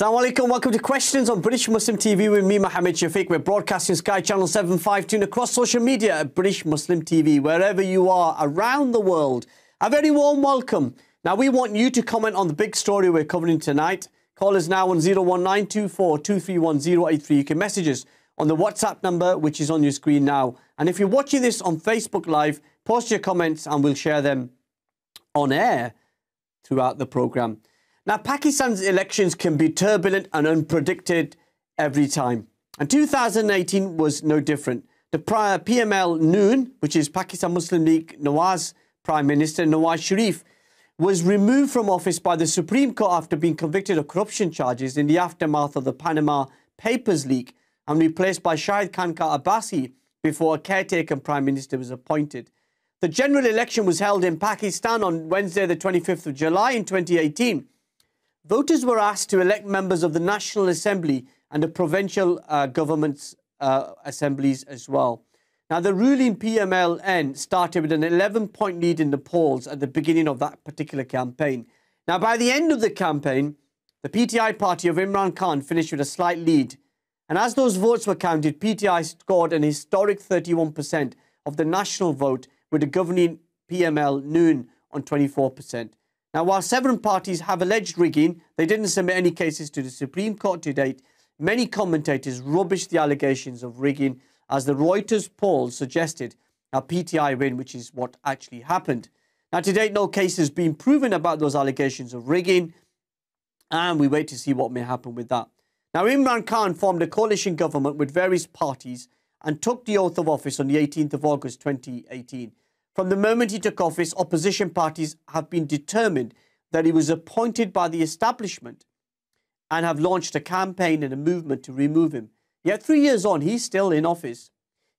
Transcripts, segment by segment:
Assalamu alaikum, welcome to Questions on British Muslim TV with me, Mohammed Shafiq. We're broadcasting Sky Channel 752 and across social media at British Muslim TV, wherever you are around the world. A very warm welcome. Now, we want you to comment on the big story we're covering tonight. Call us now on 01924 You can message us on the WhatsApp number, which is on your screen now. And if you're watching this on Facebook Live, post your comments and we'll share them on air throughout the programme. Now, Pakistan's elections can be turbulent and unpredicted every time. And 2018 was no different. The prior PML Noon, which is Pakistan Muslim League Nawaz Prime Minister Nawaz Sharif, was removed from office by the Supreme Court after being convicted of corruption charges in the aftermath of the Panama Papers leak and replaced by Shahid Khaqan Abbasi before a caretaker Prime Minister was appointed. The general election was held in Pakistan on Wednesday, the 25th of July in 2018. Voters were asked to elect members of the National Assembly and the provincial uh, government's uh, assemblies as well. Now, the ruling PMLN started with an 11 point lead in the polls at the beginning of that particular campaign. Now, by the end of the campaign, the PTI party of Imran Khan finished with a slight lead. And as those votes were counted, PTI scored an historic 31% of the national vote, with the governing PML Noon on 24%. Now, while several parties have alleged rigging, they didn't submit any cases to the Supreme Court to date. Many commentators rubbish the allegations of rigging, as the Reuters poll suggested a PTI win, which is what actually happened. Now, to date, no case has been proven about those allegations of rigging, and we wait to see what may happen with that. Now, Imran Khan formed a coalition government with various parties and took the oath of office on the 18th of August 2018. From the moment he took office, opposition parties have been determined that he was appointed by the establishment and have launched a campaign and a movement to remove him. Yet three years on, he's still in office.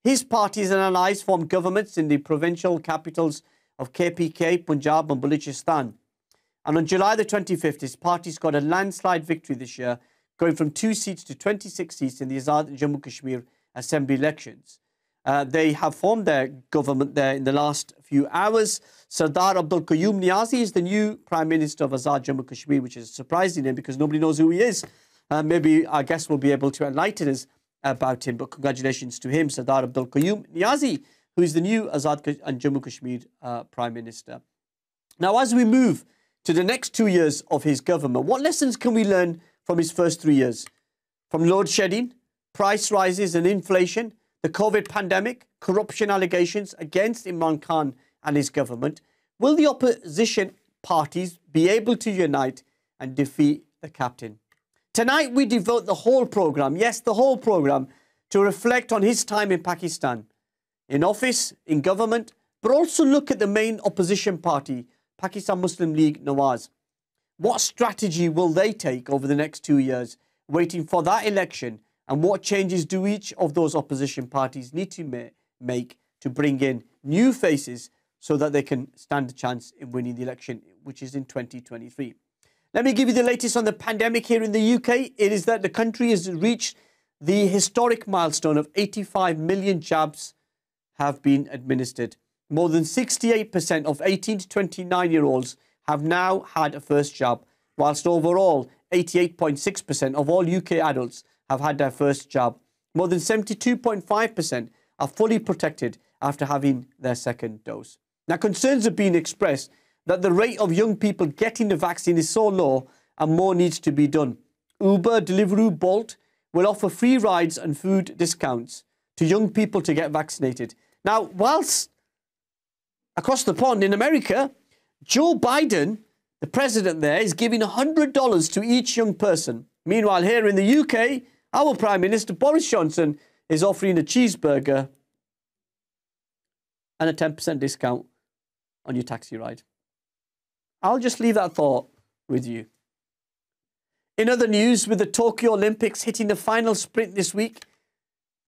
His parties and allies formed governments in the provincial capitals of KPK, Punjab and Balochistan. And on July the 25th, his parties got a landslide victory this year, going from two seats to 26 seats in the Azad Jammu Kashmir Assembly elections. Uh, they have formed their government there in the last few hours. Sardar Abdul Qayyum Niazi is the new Prime Minister of Azad Jammu Kashmir, which is surprising him because nobody knows who he is. Uh, maybe our guest will be able to enlighten us about him. But congratulations to him, Sardar Abdul Qayyum Niazi, who is the new Azad and Jammu Kashmir uh, Prime Minister. Now, as we move to the next two years of his government, what lessons can we learn from his first three years? From load shedding, price rises and inflation, the COVID pandemic, corruption allegations against Imran Khan and his government, will the opposition parties be able to unite and defeat the captain? Tonight, we devote the whole programme, yes, the whole programme, to reflect on his time in Pakistan, in office, in government, but also look at the main opposition party, Pakistan Muslim League Nawaz. What strategy will they take over the next two years, waiting for that election and what changes do each of those opposition parties need to ma make to bring in new faces so that they can stand a chance in winning the election, which is in 2023. Let me give you the latest on the pandemic here in the UK. It is that the country has reached the historic milestone of 85 million jabs have been administered. More than 68% of 18 to 29 year olds have now had a first jab, whilst overall 88.6% of all UK adults have had their first jab. More than 72.5% are fully protected after having their second dose. Now, concerns have been expressed that the rate of young people getting the vaccine is so low and more needs to be done. Uber, Deliveroo, Bolt will offer free rides and food discounts to young people to get vaccinated. Now, whilst across the pond in America, Joe Biden, the president there, is giving $100 to each young person. Meanwhile, here in the UK, our Prime Minister Boris Johnson is offering a cheeseburger and a 10% discount on your taxi ride. I'll just leave that thought with you. In other news, with the Tokyo Olympics hitting the final sprint this week,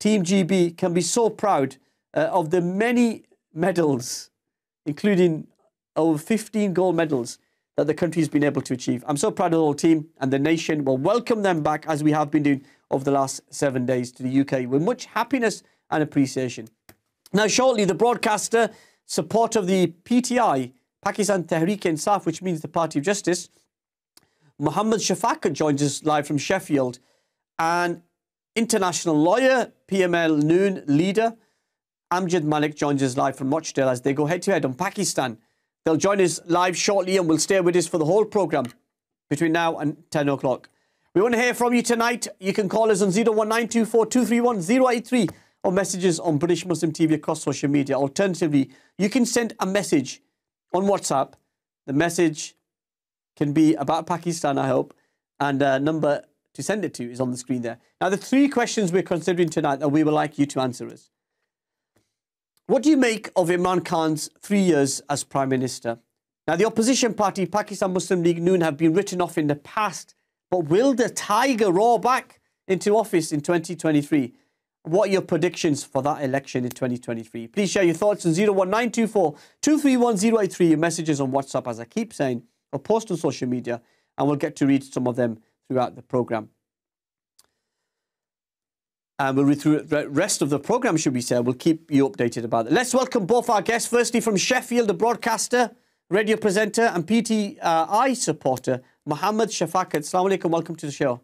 Team GB can be so proud uh, of the many medals, including over 15 gold medals that the country has been able to achieve. I'm so proud of the whole team and the nation We'll welcome them back as we have been doing over the last seven days to the UK with much happiness and appreciation. Now, shortly, the broadcaster, support of the PTI, Pakistan Tehreek Insaf, which means the Party of Justice, Mohammed Shafaqat joins us live from Sheffield. And international lawyer, PML Noon leader, Amjad Malik joins us live from Rochdale as they go head to head on Pakistan. They'll join us live shortly and will stay with us for the whole programme between now and 10 o'clock. We want to hear from you tonight. You can call us on 01924 or messages on British Muslim TV across social media. Alternatively, you can send a message on WhatsApp. The message can be about Pakistan, I hope, and a number to send it to is on the screen there. Now, the three questions we're considering tonight that we would like you to answer us. What do you make of Imran Khan's three years as Prime Minister? Now, the opposition party, Pakistan Muslim League Noon, have been written off in the past, but will the tiger roar back into office in 2023? What are your predictions for that election in 2023? Please share your thoughts on 01924 231083, your messages on WhatsApp, as I keep saying, or post on social media, and we'll get to read some of them throughout the programme. And we'll read through the rest of the programme, should we say. We'll keep you updated about it. Let's welcome both our guests. Firstly, from Sheffield, the broadcaster, radio presenter and PTI supporter, Mohammed Shafaqat. Assalamu alaikum. Welcome to the show.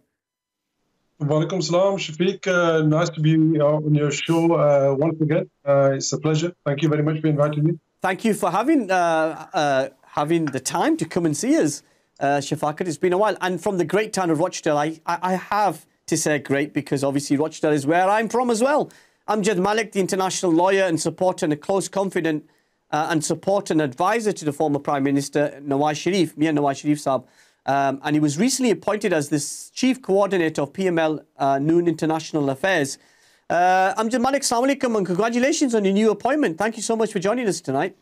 Walaikum salam, Shafiq. Uh, nice to be on your show uh, once again. Uh, it's a pleasure. Thank you very much for inviting me. Thank you for having uh, uh, having the time to come and see us, uh, Shafaqat. It's been a while. And from the great town of Rochdale, I, I, I have to say great because obviously Rochdale is where I'm from as well. Amjad Malik, the international lawyer and supporter and a close confidant uh, and support and advisor to the former Prime Minister Nawaz Sharif, Mian Nawaz Sharif Saab. Um, and he was recently appointed as the chief coordinator of PML uh, Noon International Affairs. Uh, Amjad Malik, Assalamu alaikum and congratulations on your new appointment. Thank you so much for joining us tonight.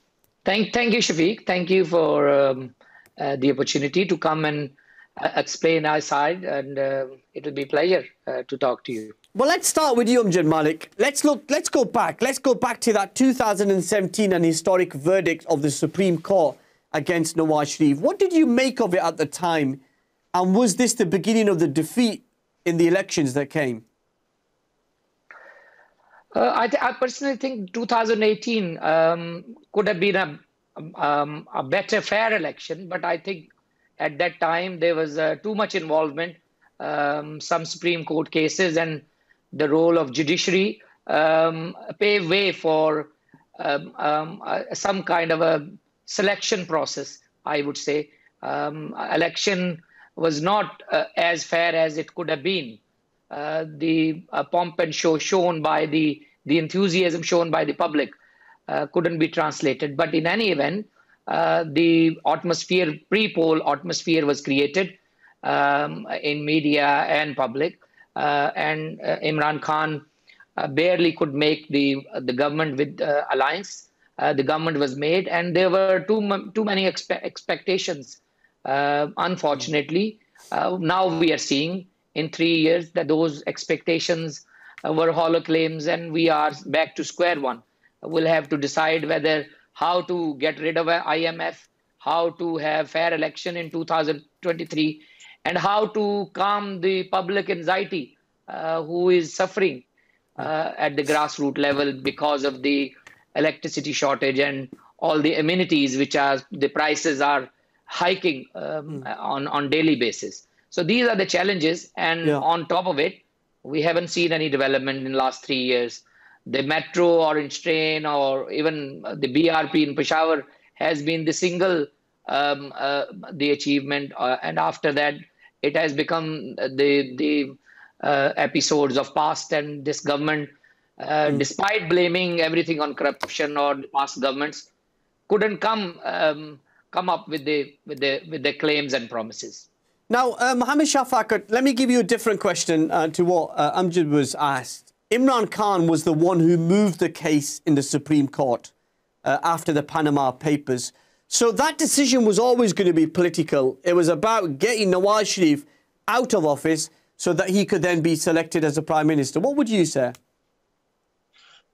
Thank, thank you, Shafiq. Thank you for um, uh, the opportunity to come and uh, explain our side, and uh, it will be a pleasure uh, to talk to you. Well, let's start with you, Amjad Malik. Let's look. Let's go back. Let's go back to that 2017 and historic verdict of the Supreme Court against Nawaz Sharif. What did you make of it at the time, and was this the beginning of the defeat in the elections that came? Uh, I, I, personally think 2018 um, could have been a, um, a better, fair election, but I think at that time there was uh, too much involvement, um, some Supreme Court cases, and the role of judiciary um, pave way for um, um, uh, some kind of a selection process. I would say um, election was not uh, as fair as it could have been. Uh, the uh, pomp and show shown by the the enthusiasm shown by the public uh, couldn't be translated. But in any event, uh, the atmosphere, pre-poll atmosphere was created um, in media and public. Uh, and Imran Khan barely could make the, the government with uh, the government was made and there were too, too many expe expectations. unfortunately, now we are seeing in three years that those expectations were hollow claims and we are back to square one. We'll have to decide whether how to get rid of IMF, how to have fair election in 2023, and how to calm the public anxiety uh, who is suffering uh, at the grassroots level because of the electricity shortage and all the amenities which are the prices are hiking um, mm. on on daily basis. So these are the challenges, and yeah. on top of it, we haven't seen any development in the last three years the metro orange train or even the BRT in peshawar has been the single um, uh, the achievement uh, and after that it has become the the uh, episodes of past and this government mm. despite blaming everything on corruption or past governments couldn't come um, come up with the with the with the claims and promises now, uh, Mohammed let me give you a different question uh, to what uh, Amjad was asked. Imran Khan was the one who moved the case in the Supreme Court uh, after the Panama Papers. So that decision was always going to be political. It was about getting Nawaz Sharif out of office so that he could then be selected as a prime minister. What would you say?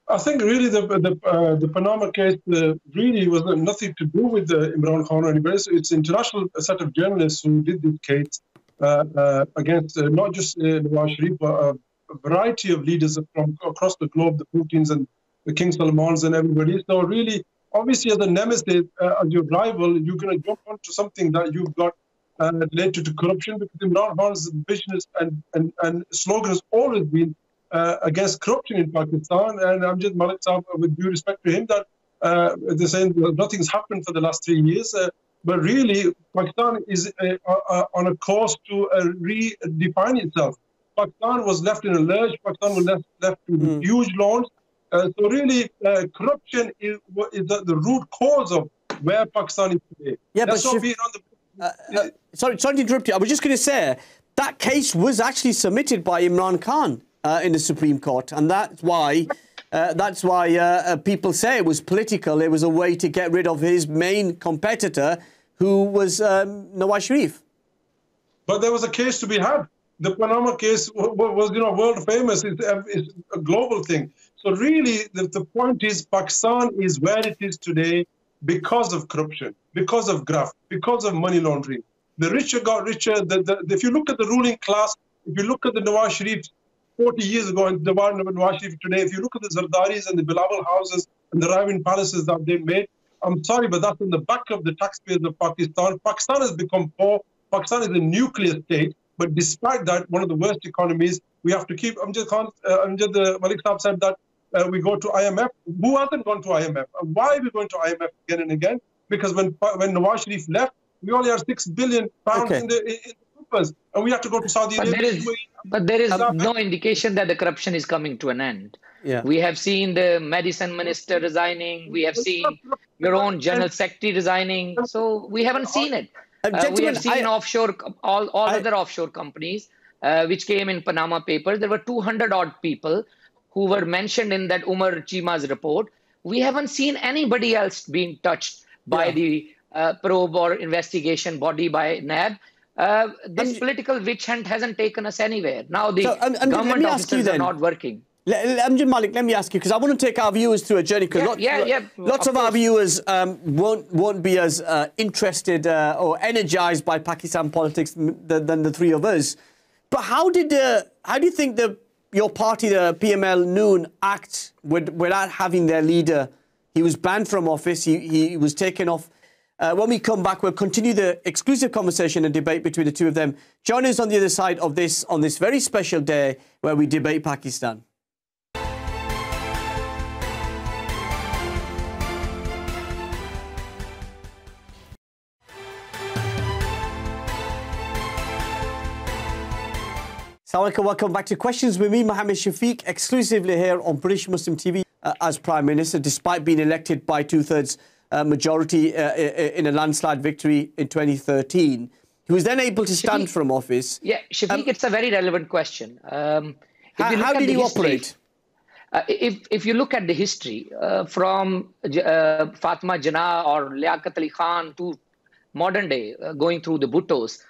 I think really the the, uh, the Panama case uh, really was nothing to do with uh, Imran Khan or anybody. So it's international set of journalists who did this case uh, uh, against not just Nawaz Sharif, but a variety of leaders from across the globe, the Putins and the King Salmans and everybody. So really, obviously, as a nemesis, as your rival, you're going to jump onto something that you've got related to corruption because Imran Khan's business and, and, and slogan has always been against corruption in Pakistan. And Amjad Malik Saab, with due respect to him, that uh, they're saying nothing's happened for the last three years. Uh, but really, Pakistan is uh, uh, on a course to redefine itself. Pakistan was left in a lurch. Pakistan was left, left with mm. huge loans. so really, corruption is, is the, the, root cause of where Pakistan is today. Yeah, That's but Shif- the, uh, uh, sorry, sorry to interrupt you. I was just going to say that case was actually submitted by Imran Khan uh, in the Supreme Court, and that's why. Uh, that's why uh, uh, people say it was political. It was a way to get rid of his main competitor, who was um, Nawaz Sharif. But there was a case to be had. The Panama case was, you know, world famous. It's, it's a global thing. So really, the, the point is, Pakistan is where it is today because of corruption, because of graft, because of money laundering. The richer got richer. The, the, if you look at the ruling class, if you look at the Nawaz Sharif 40 years ago and the one Nawaz Sharif today, if you look at the Zardaris and the Bilawal houses and the Raiwind palaces that they made, I'm sorry, but that's in the back of the taxpayers of Pakistan. Pakistan has become poor. Pakistan is a nuclear state. But despite that, one of the worst economies, we have to keep. Amjad Khan, uh, Amjad uh, Malik Saab said that uh, we go to IMF. Who hasn't gone to IMF? Why are we going to IMF again and again? Because when when Nawaz Sharif left, we only had six billion pounds okay. in the in, the and we have to go to Saudi but Arabia. There is, but there is no indication that the corruption is coming to an end. Yeah. We have seen the medicine minister resigning. We have seen your own general secretary resigning. So we haven't seen it. Uh, uh, we have seen I, offshore, all, all I, other offshore companies, uh, which came in Panama Papers. There were 200 odd people who were mentioned in that Umar Cheema's report. We haven't seen anybody else being touched by yeah. the uh, probe or investigation body by NAB. Uh, this and, political witch hunt hasn't taken us anywhere. Now the so, um, government officers are not working. Amjad Malik, let me ask you because I want to take our viewers through a journey. Because yeah, lots, yeah, yeah, lots of, of our viewers um, won't won't be as uh, interested uh, or energized by Pakistan politics than, than, the three of us. But how did uh, how do you think the your party, the PML Noon, act with, without having their leader. He was banned from office. He, he was taken off. Uh, when we come back, we'll continue the exclusive conversation and debate between the two of them. Join us on the other side of this on this very special day where we debate Pakistan. Assalamualaikum, welcome back to Questions with me, Mohammed Shafiq, exclusively here on British Muslim TV uh, as Prime Minister, despite being elected by two-thirds uh, majority uh, in a landslide victory in 2013. He was then able to stand Shafiq, from office. Yeah, Shafiq, um, it's a very relevant question. Um, how, how did he history, operate? Uh, if, if you look at the history uh, from uh, Fatima Jinnah or Liaquat Ali Khan to modern day, going through the Bhuttos,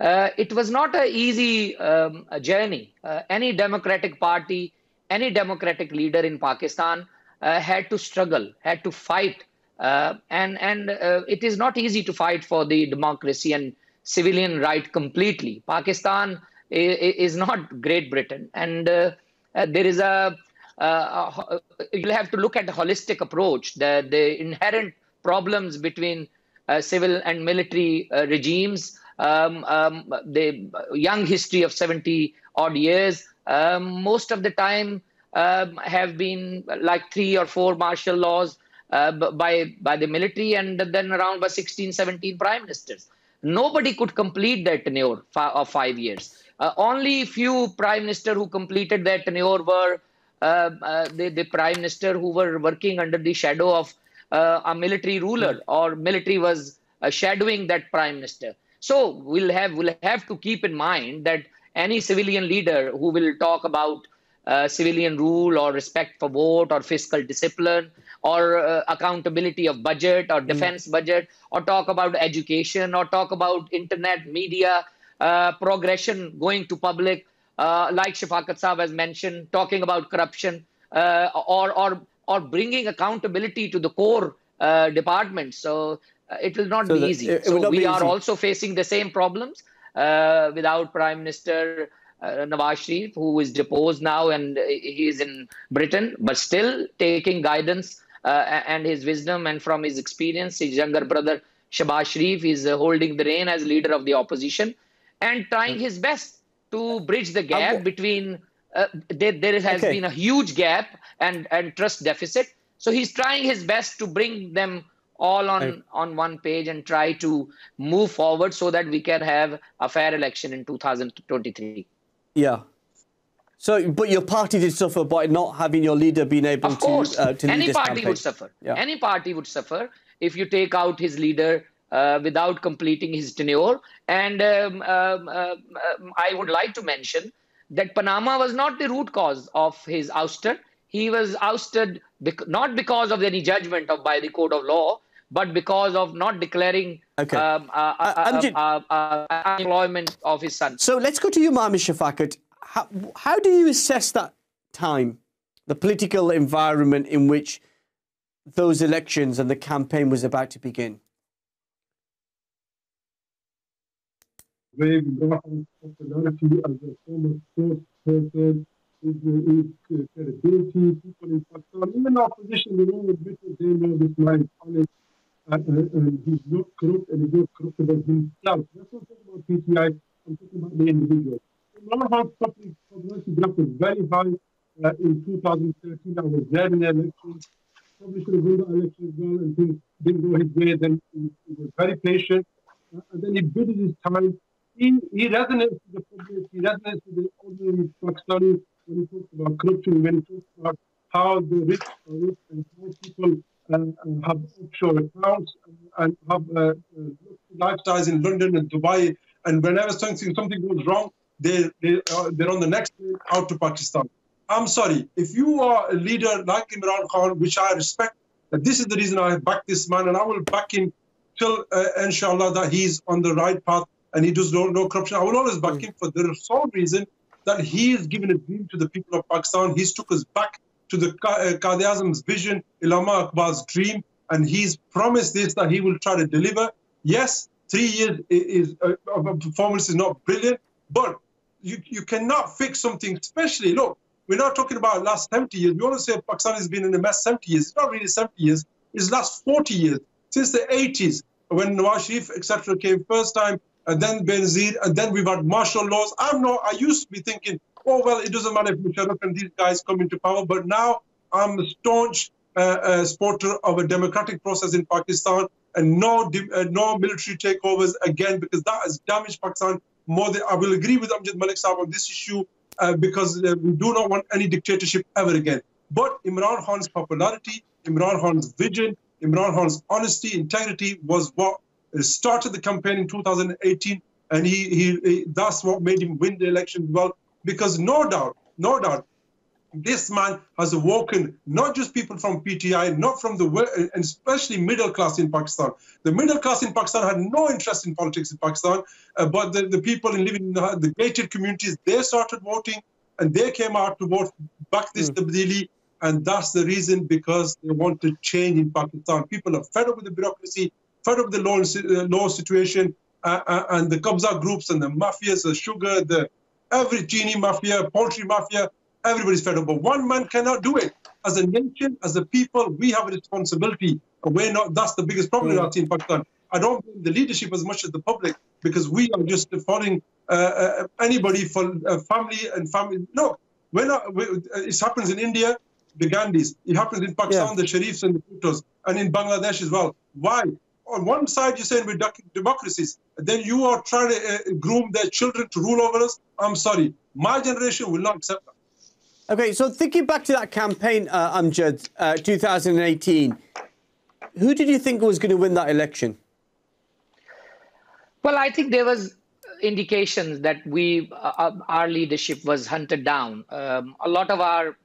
uh, it was not an easy um, journey. Uh, any democratic party, any democratic leader in Pakistan uh, had to struggle, had to fight. Uh, and and uh, it is not easy to fight for the democracy and civilian right completely. Pakistan is, not Great Britain. And uh, there is a, a, you'll have to look at the holistic approach, the, the inherent problems between civil and military regimes um, um, the young history of 70 odd years, um, most of the time um, have been like three or four martial laws uh, by, by the military and then around by 16, 17 prime ministers. Nobody could complete that tenure of five years. Uh, only few prime minister who completed their tenure were uh, uh, the, the prime minister who were working under the shadow of uh, a military ruler or military was uh, shadowing that prime minister. So we'll have we'll have to keep in mind that any civilian leader who will talk about uh, civilian rule or respect for vote or fiscal discipline or uh, accountability of budget or hmm. defense mm. budget or talk about education or talk about internet media uh, progression going to public uh, like Shafaqat Saab has mentioned talking about corruption uh, or or or bringing accountability to the core uh, departments so uh, it will not so be the, easy. So we are easy. also facing the same problems uh, without Prime Minister Nawaz Sharif, who is deposed now and he is in Britain, but still taking guidance uh, and his wisdom and from his experience, his younger brother Shehbaz Sharif is uh, holding the reign as leader of the opposition and trying his best to bridge the gap w- between. Uh, there, there has Okay. been a huge gap and, and trust deficit. So he's trying his best to bring them all on, Right. on one page and try to move forward so that we can have a fair election in 2023. Yeah. So, but your party did suffer by not having your leader being able Of course, to uh, to lead any party campaign. would suffer. Yeah. Any party would suffer if you take out his leader uh, without completing his tenure. And um, um, I would like to mention that Panama was not the root cause of his ouster. He was ousted bec- not because of any judgment of by the court of law, but because of not declaring Okay. um, uh, uh, Uh, uh, uh, uh, employment of his son. So let's go to you, Mami Shafaqat. How, how do you assess that time, the political environment in which those elections and the campaign was about to begin? Wave Imran popularity as a former spokesperson, his, his uh, credibility, people in Pakistan, even opposition, they all admitted they know this man is honest and he's not corrupt and he's not corruptible himself. That's not talking about PTI, I'm talking about the individual. Imran Khan's public popularity graph was very high uh, in 2013. I was there in the election. Probably should have won the election as well, and things didn't go his way. Then he, he was very patient, uh, and then he bided his time. He, he resonates with the public, he resonates with the ordinary Pakistanis when he talks about corruption, when he talks about how the rich are rich and how people uh, uh, have offshore accounts and have uh, uh, lifestyles in London and Dubai. And whenever something something goes wrong, they, they, uh, they're on the next plane out to Pakistan. I'm sorry, if you are a leader like Imran Khan, which I respect, that this is the reason I back this man, and I will back him till, uh, inshallah, that he's on the right path and he does no, no corruption. I will always back him for the sole reason that he has given a dream to the people of Pakistan. He's took us back to the uh, Quaid-e-Azam's vision, Allama Iqbal's dream, and he's promised this that he will try to deliver. Yes, three years is uh, performance is not brilliant, but you, you cannot fix something, especially look, we're not talking about last 70 years. We always say Pakistan has been in a mess 70 years. It's not really 70 years, it's last 40 years. Since the 80s, when Nawaz Sharif, etc., came first time, and then Benazir, and then we've had martial laws. I'm not, I used to be thinking, oh, well, it doesn't matter if Musharraf and these guys come into power, but now I'm a staunch uh, uh, supporter of a democratic process in Pakistan and no, uh, no military takeovers again, because that has damaged Pakistan more than I will agree with Amjad Malik Saab on this issue uh, because uh, we do not want any dictatorship ever again. But Imran Khan's popularity, Imran Khan's vision, Imran Khan's honesty, integrity was what started the campaign in 2018, and he, he, he that's what made him win the election well. Because no doubt, no doubt, this man has awoken not just people from PTI, not from the and especially middle class in Pakistan. The middle class in Pakistan had no interest in politics in Pakistan, uh, but the, the people in living in the, the gated communities they started voting and they came out to vote back this Tabdili. And that's the reason because they want to change in Pakistan. People are fed up with the bureaucracy, fed up with the law, uh, law situation, uh, uh, and the Qabza groups and the mafias, the sugar, the every genie mafia, poultry mafia, everybody's fed up. But one man cannot do it. As a nation, as a people, we have a responsibility. We're not. That's the biggest problem Mm. In Pakistan. I don't blame the leadership as much as the public because we are just following uh, uh, anybody for uh, family and family. No, we're not. We, uh, it happens in India, the Gandhis. It happens in Pakistan, Yeah. the Sharifs and the Bhuttos, and in Bangladesh as well. Why? On one side, you're saying we're doc- democracies, then you are trying to uh, groom their children to rule over us. I'm sorry, my generation will not accept that. Okay, so thinking back to that campaign, uh, Amjad, uh, 2018, who did you think was going to win that election? Well, I think there was indications that we, uh, our leadership was hunted down. Um, a lot of our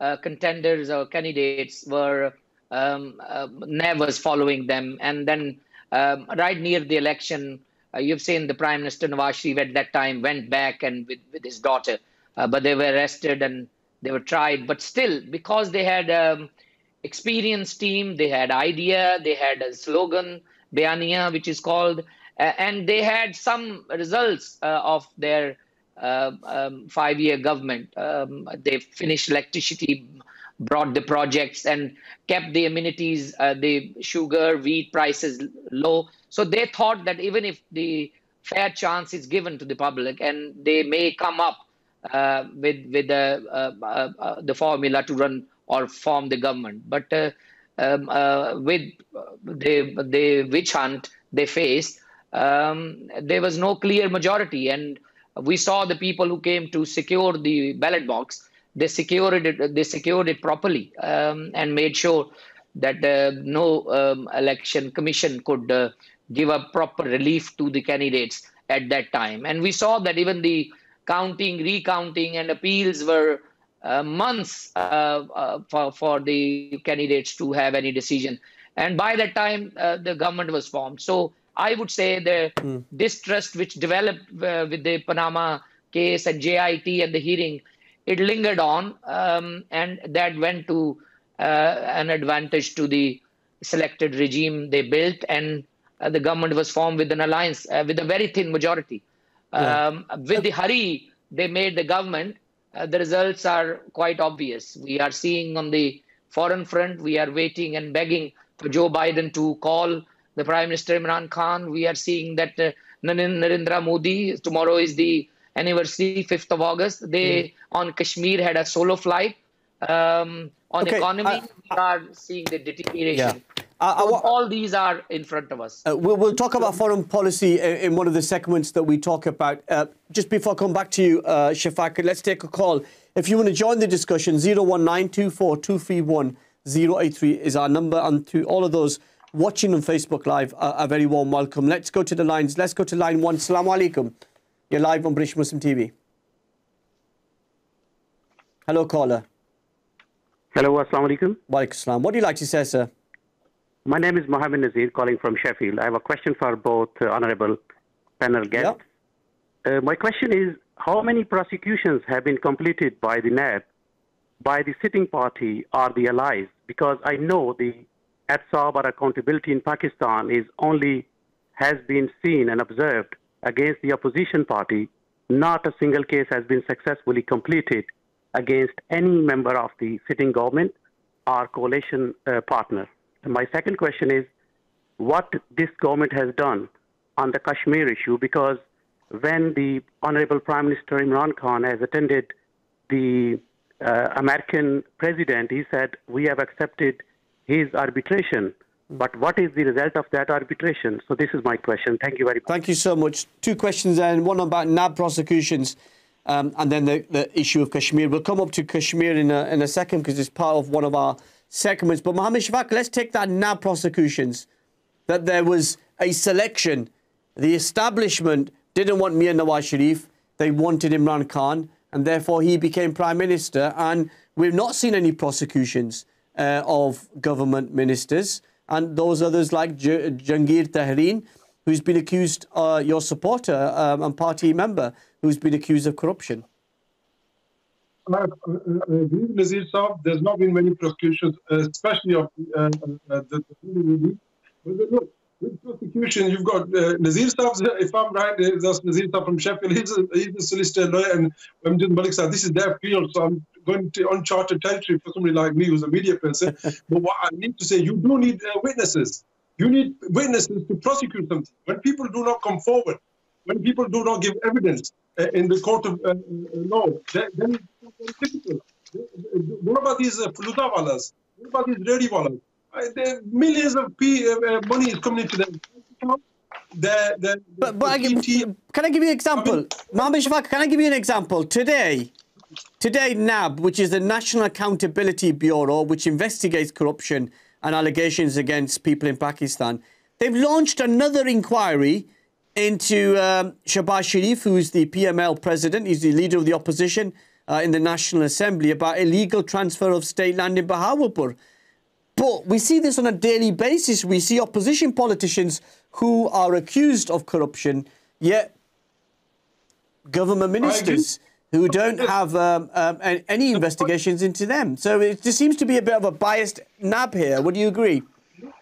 uh, contenders or candidates were um, uh, following them, and then um, right near the election, uh, you've seen the Prime Minister Nawaz Sharif at that time went back and with, with his daughter, uh, but they were arrested and they were tried. But still, because they had um, experienced team, they had idea, they had a slogan, Bayaniya, which is called, uh, and they had some results uh, of their uh, um, five-year government. Um, they finished electricity brought the projects and kept the amenities, uh, the sugar, wheat prices low. So they thought that even if the fair chance is given to the public and they may come up uh, with with the uh, uh, uh the formula to run or form the government, but uh, um, with the the witch hunt they faced, um, there was no clear majority, and we saw the people who came to secure the ballot box they secured it they secured it properly um, and made sure that uh, no um, election commission could uh, give a proper relief to the candidates at that time. And we saw that even the counting recounting and appeals were uh, months uh, uh, for, for the candidates to have any decision. And by that time uh, the government was formed. So i would say the mm. distrust which developed with the panama case and jit and the hearing it lingered on, um, and that went to uh, an advantage to the selected regime they built, and uh, the government was formed with an alliance uh, with a very thin majority. Yeah. Um, with the hurry they made the government, uh, the results are quite obvious. We are seeing on the foreign front, we are waiting and begging for Joe Biden to call the Prime Minister Imran Khan. We are seeing that uh, Narendra Modi, tomorrow is the anniversary, 5th of August. They mm. on Kashmir had a solo flight. Um, on okay. economy, uh, we are seeing the deterioration. Yeah. Uh, so all these are in front of us. Uh, we'll, we'll, talk about foreign policy in one of the segments that we talk about. Uh, just before I come back to you, uh, Shafak, let's take a call. If you want to join the discussion, 01924 is our number. And to all of those watching on Facebook Live, a very warm welcome. Let's go to the lines. Let's go to line one. Assalamu alaikum. You're live on British Muslim TV. Hello, caller. Hello, assalamu alaikum. Walaikum What do you like to say, sir? My name is Mohammed Nazir, calling from Sheffield. I have a question for both uh, honorable panel guests. Uh, my question is, how many prosecutions have been completed by the NAB, by the sitting party or the allies? Because I know the AHTSAB or accountability in Pakistan is only has been seen and observed against the opposition party, not a single case has been successfully completed against any member of the sitting government or coalition uh, partner. And my second question is what this government has done on the Kashmir issue, because when the Honorable Prime Minister Imran Khan has attended the uh, American president, he said, We have accepted his arbitration but what is the result of that arbitration? So this is my question. Thank you very much. Thank you so much. Two questions and one about NAB prosecutions um, and then the, the issue of Kashmir. We'll come up to Kashmir in a, in a second because it's part of one of our segments. But Mohammed Shafak, let's take that NAB prosecutions, that there was a selection. The establishment didn't want Mir Nawaz Sharif. They wanted Imran Khan and therefore he became Prime Minister. And we've not seen any prosecutions uh, of government ministers and those others like J- Jahangir Tareen, who's been accused, uh, your supporter um, and party member, who's been accused of corruption. Nazir Saab. There's not been many prosecutions, especially of uh, uh, the, the But look, with prosecution, you've got uh, Nazir Saab, if I'm right, that's Nazir Saab from Sheffield. He's a, he's a solicitor lawyer, and Amjad Malik Saab, this is their field, so I'm going to uncharted territory for somebody like me who's a media person. but what I need to say, you do need uh, witnesses. You need witnesses to prosecute something. When people do not come forward, when people do not give evidence uh, in the court of uh, uh law, then, then it's difficult. What about these uh, walas? What about these ready Uh, millions of p- uh, uh, money is coming into them. The, the, but, but I, can I give you an example? I mean, Mohammed Shafak, can I give you an example? Today, Today, NAB, which is the National Accountability Bureau, which investigates corruption and allegations against people in Pakistan, they've launched another inquiry into um, Sharif, who is the PML president, he's the leader of the opposition uh, in the National Assembly, about illegal transfer of state land in Bahawalpur. But we see this on a daily basis. We see opposition politicians who are accused of corruption, yet government ministers who don't have um, um, any investigations into them. So it just seems to be a bit of a biased nab here. Would you agree?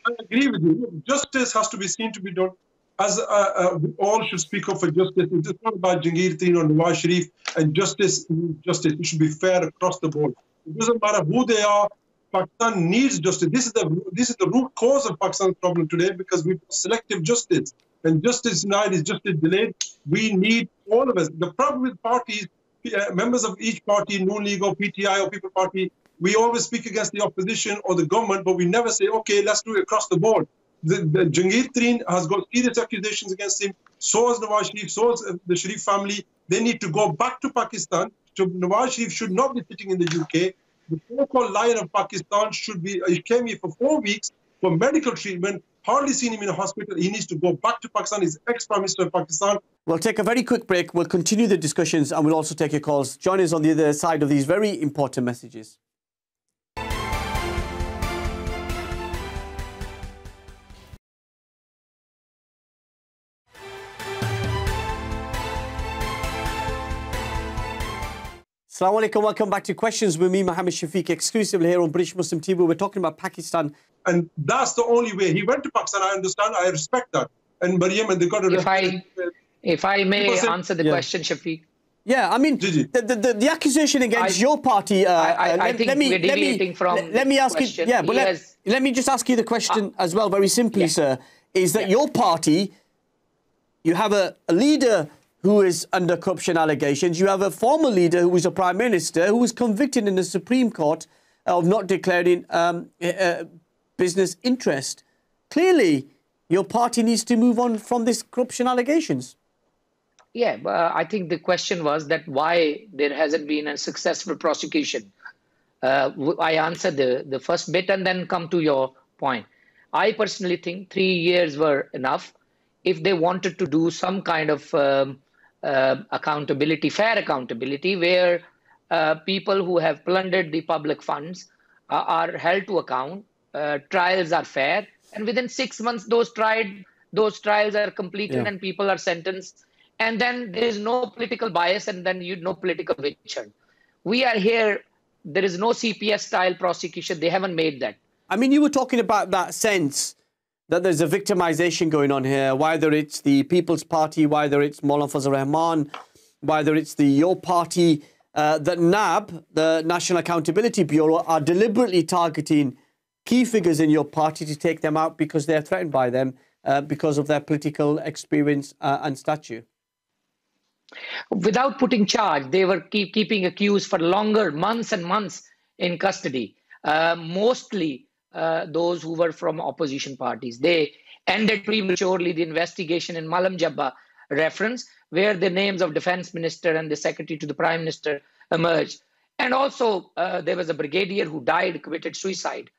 I agree with you. Justice has to be seen to be done. As uh, uh, we all should speak up for justice. It's not about Jahangir Tareen or Nawaz Sharif and justice. Justice it should be fair across the board. It doesn't matter who they are. Pakistan needs justice. This is the this is the root cause of Pakistan's problem today because we selective justice and justice denied is justice delayed. We need all of us. The problem with parties, uh, members of each party, Noon League or PTI or People Party, we always speak against the opposition or the government, but we never say, okay, let's do it across the board. The, the Jahangir Tareen has got serious accusations against him. So has Nawaz Sharif, so has uh, the Sharif family. They need to go back to Pakistan. So Nawaz Sharif should not be sitting in the UK. The so-called lion of Pakistan should be, he came here for four weeks for medical treatment, hardly seen him in a hospital. He needs to go back to Pakistan. He's ex-prime minister of Pakistan. We'll take a very quick break. We'll continue the discussions and we'll also take your calls. Join us on the other side of these very important messages. Assalamu alaikum. Welcome back to Questions with me, Mohammed Shafiq, exclusively here on British Muslim TV. We're talking about Pakistan. And that's the only way. He went to Pakistan. I understand. I respect that. And Maryam, and they got a. If I, if I may answer the yeah. question, Shafiq. Yeah, I mean, the, the, the, accusation against I, your party. Uh, I, I, uh, let, think let me, we're deviating let from. Let, let me ask question. you. Yeah, but let, has, let me just ask you the question uh, as well, very simply, yeah. sir. Is that yeah. your party? You have a, a leader who is under corruption allegations. You have a former leader who was a prime minister who was convicted in the Supreme Court of not declaring um, uh, business interest. Clearly, your party needs to move on from these corruption allegations. Yeah, uh, I think the question was that why there hasn't been a successful prosecution. Uh, I answered the, the first bit and then come to your point. I personally think three years were enough. If they wanted to do some kind of um, accountability, fair accountability, where uh, people who have plundered the public funds uh, are held to account. Uh, trials are fair, and within six months, those tried, those trials are completed, yeah. and people are sentenced. And then there is no political bias, and then you no political witch hunt. We are here. There is no CPS style prosecution. They haven't made that. I mean, you were talking about that sense that there's a victimization going on here, whether it's the People's Party, whether it's Maulana Fazl Rahman, whether it's the Your Party, uh, that NAB, the National Accountability Bureau, are deliberately targeting key figures in your party to take them out because they're threatened by them uh, because of their political experience uh, and stature. Without putting charge, they were keep, keeping accused for longer, months and months in custody. Uh, mostly uh, those who were from opposition parties. They ended prematurely the investigation in Malam Jabba reference, where the names of defense minister and the secretary to the prime minister emerged. And also, uh, there was a brigadier who died, committed suicide,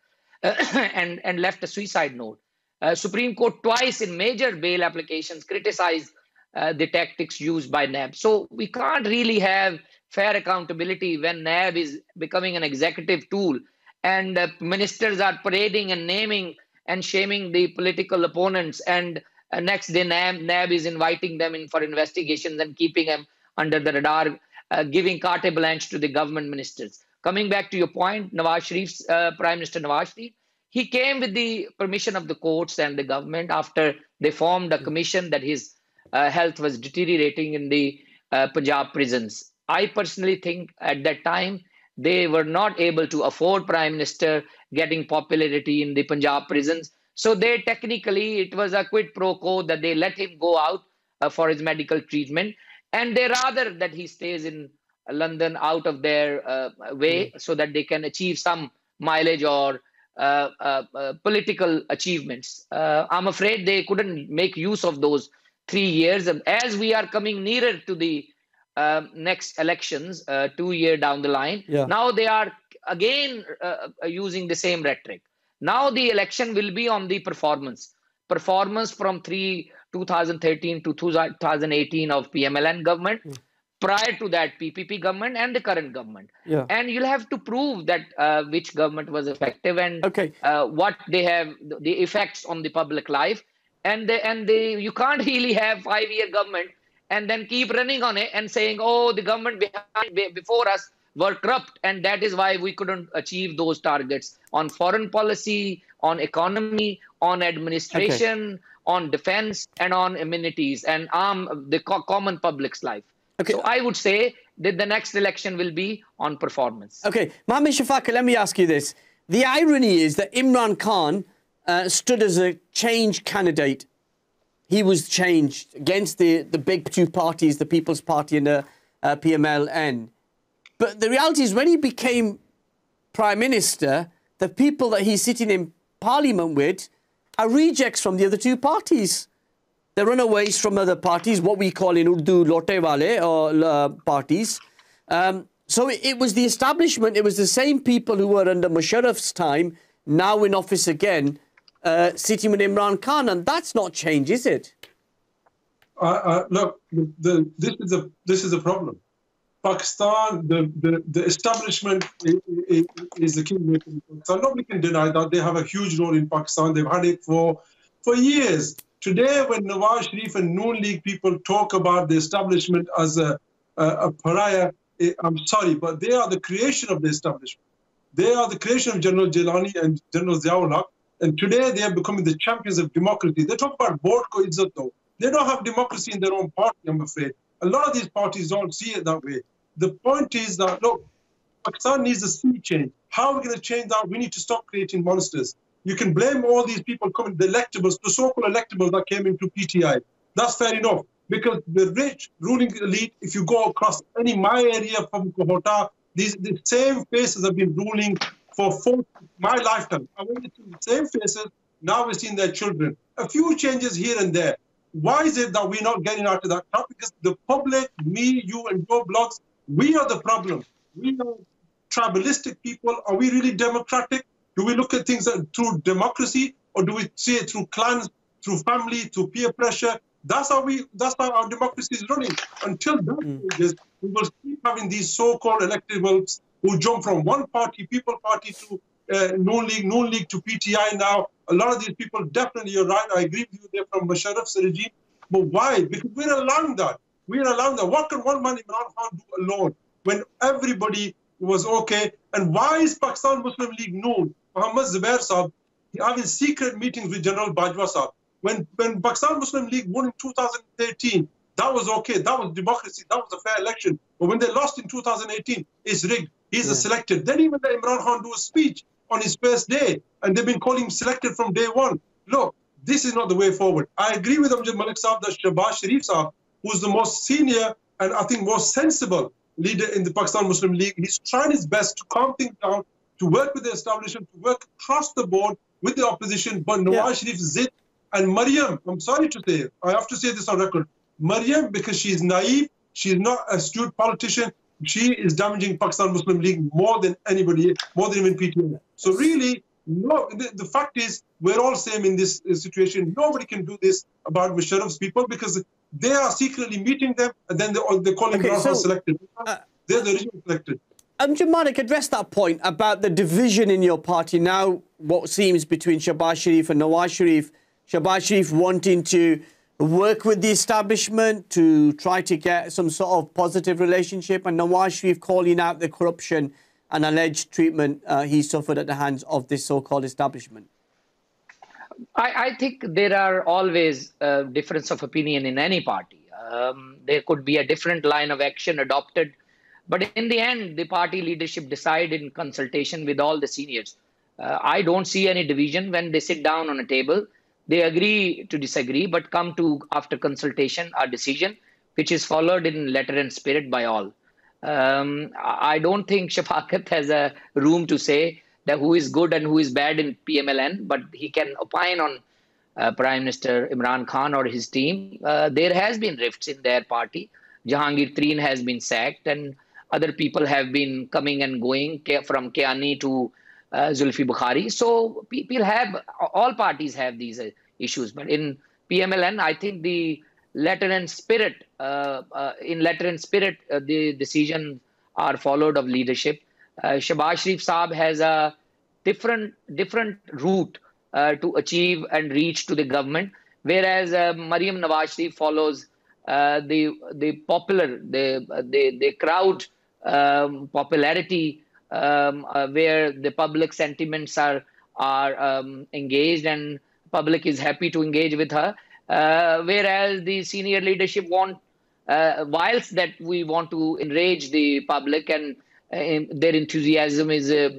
uh, and, and left a suicide note. Uh, Supreme Court twice in major bail applications criticized uh, the tactics used by NAB. So we can't really have fair accountability when NAB is becoming an executive tool and uh, ministers are parading and naming and shaming the political opponents. And uh, next day NAB, NAB is inviting them in for investigations and keeping them under the radar uh, giving carte blanche to the government ministers. Coming back to your point nawaz sharif's uh, prime minister nawaz sharif he came with the permission of the courts and the government after they formed a commission that his uh, health was deteriorating in the uh, punjab prisons. I personally think at that time they were not able to afford prime minister getting popularity in the punjab prisons. So they technically it was a quid pro quo that they let him go out uh, for his medical treatment. And they rather that he stays in london out of their uh, way mm. so that they can achieve some mileage or uh, uh, uh political achievements. Uh, i'm afraid they couldn't make use of those 3 years. And as we are coming nearer to the um, next elections, uh, two year down the line. Yeah. Now they are again uh, uh using the same rhetoric. Now the election will be on the performance. Performance from three 2013 to 2018 of PMLN government. Mm. Prior to that, PPP government and the current government, yeah. and you'll have to prove that uh, which government was effective and okay. Uh, what they have the effects on the public life, and they, and they, you can't really have five year government and then keep running on it and saying, oh, the government behind, before us were corrupt, and that is why we couldn't achieve those targets on foreign policy, on economy, on administration, okay. on defense, and on amenities and arm the co- common public's life. Okay. So I would say that the next election will be on performance. Okay, Mohammed Shafaka, let me ask you this. The irony is that Imran Khan uh, stood as a change candidate. He was changed against the, the big two parties, the People's Party and the uh, PMLN. But the reality is when he became Prime Minister, the people that he's sitting in Parliament with are rejects from the other two parties. They're runaways from other parties, what we call in Urdu lote wale or uh, parties. Um, so it, it, was the establishment, it was the same people who were under Musharraf's time, now in office again, uh, sitting with Imran Khan, and that's not change, is it? Uh, uh look, the, this is a this is a problem. Pakistan, the, the, the establishment is, is the kingmaker in Pakistan. Nobody can deny that. They have a huge role in Pakistan. They've had it for, for years. Today, when Nawaz Sharif and Noon League people talk about the establishment as a, a, a pariah, I'm sorry, but they are the creation of the establishment. They are the creation of General Jilani and General Ziaul And today they are becoming the champions of democracy. They talk about board coizzat. They don't have democracy in their own party, I'm afraid. A lot of these parties don't see it that way. The point is that, look, Pakistan needs a sea change. How are we going to change that? We need to stop creating monsters. You can blame all these people coming, the electables, the so-called electables that came into PTI. That's fair enough. Because the rich ruling elite, if you go across any my area from Kohota, these the same faces have been ruling for four, my lifetime. I went to the same faces. Now we're seeing their children. A few changes here and there. Why is it that we're not getting out of that? Not because the public, me, you, and your blogs, we are the problem. We are tribalistic people. Are we really democratic? Do we look at things through democracy, or do we see it through clans, through family, through peer pressure? That's how we. That's how our democracy is running. Until that mm. we will keep having these so-called electables who jump from one party, People Party, to uh, League, Noon League to PTI now. A lot of these people, definitely, you're right. I agree with you. They're from Musharraf's regime. But why? Because we're allowing that. We're allowing that. What can one man Imran Khan do alone when everybody was okay? And why is Pakistan Muslim League Noon? Muhammad Zubair Saab having secret meetings with General Bajwa Saab. When, when Pakistan Muslim League won in 2013, that was okay. That was democracy. That was a fair election. But when they lost in 2018, it's rigged. He's yeah. selected. Then even let Imran Khan do a speech on his first day, and they've been calling him selected from day one. Look, this is not the way forward. I agree with Amjad Malik Saab that Shehbaz Sharif Saab, who's the most senior and I think most sensible leader in the Pakistan Muslim League, he's trying his best to calm things down, to work with the establishment, to work across the board with the opposition. But Nawaz yeah. Sharif, Zid, and Maryam, I'm sorry to say, I have to say this on record. Maryam, because she's naive, she's not a astute politician, she is damaging Pakistan Muslim League more than anybody, more than even PTI. So really, no, the, the, fact is we're all same in this uh, situation. Nobody can do this about Musharraf's people because they are secretly meeting them and then they, they call him okay, so, selected. Uh, They're the original selected. Um, Jamanik, address that point about the division in your party now, what seems between Shehbaz Sharif and Nawaz Sharif. Shehbaz Sharif wanting to work with the establishment to try to get some sort of positive relationship, and Nawaz Sharif calling out the corruption and alleged treatment uh, he suffered at the hands of this so-called establishment? I, I, think there are always a difference of opinion in any party. Um, there could be a different line of action adopted, but in the end, the party leadership decide in consultation with all the seniors. Uh, I don't see any division when they sit down on a table they agree to disagree, but come to, after consultation, a decision which is followed in letter and spirit by all. Um, I don't think Shafaqat has a room to say that who is good and who is bad in PMLN, but he can opine on uh, Prime Minister Imran Khan or his team. Uh, there has been rifts in their party. Jahangir Tareen has been sacked, and other people have been coming and going from Kiani to uh, Zulfi Bukhari. So people have, all parties have these uh, issues. But in PMLN, I think the letter and spirit, uh, uh, in letter and spirit, uh, the decisions are followed of leadership. Uh, Shehbaz Sharif Saab has a different different route uh, to achieve and reach to the government, whereas uh, Maryam Nawaz Sharif follows uh, the the popular the the, the crowd um, popularity um, where the public sentiments are are um, engaged and public is happy to engage with her. Uh, whereas the senior leadership want uh, whilst that we want to enrage the public and uh, their enthusiasm is uh,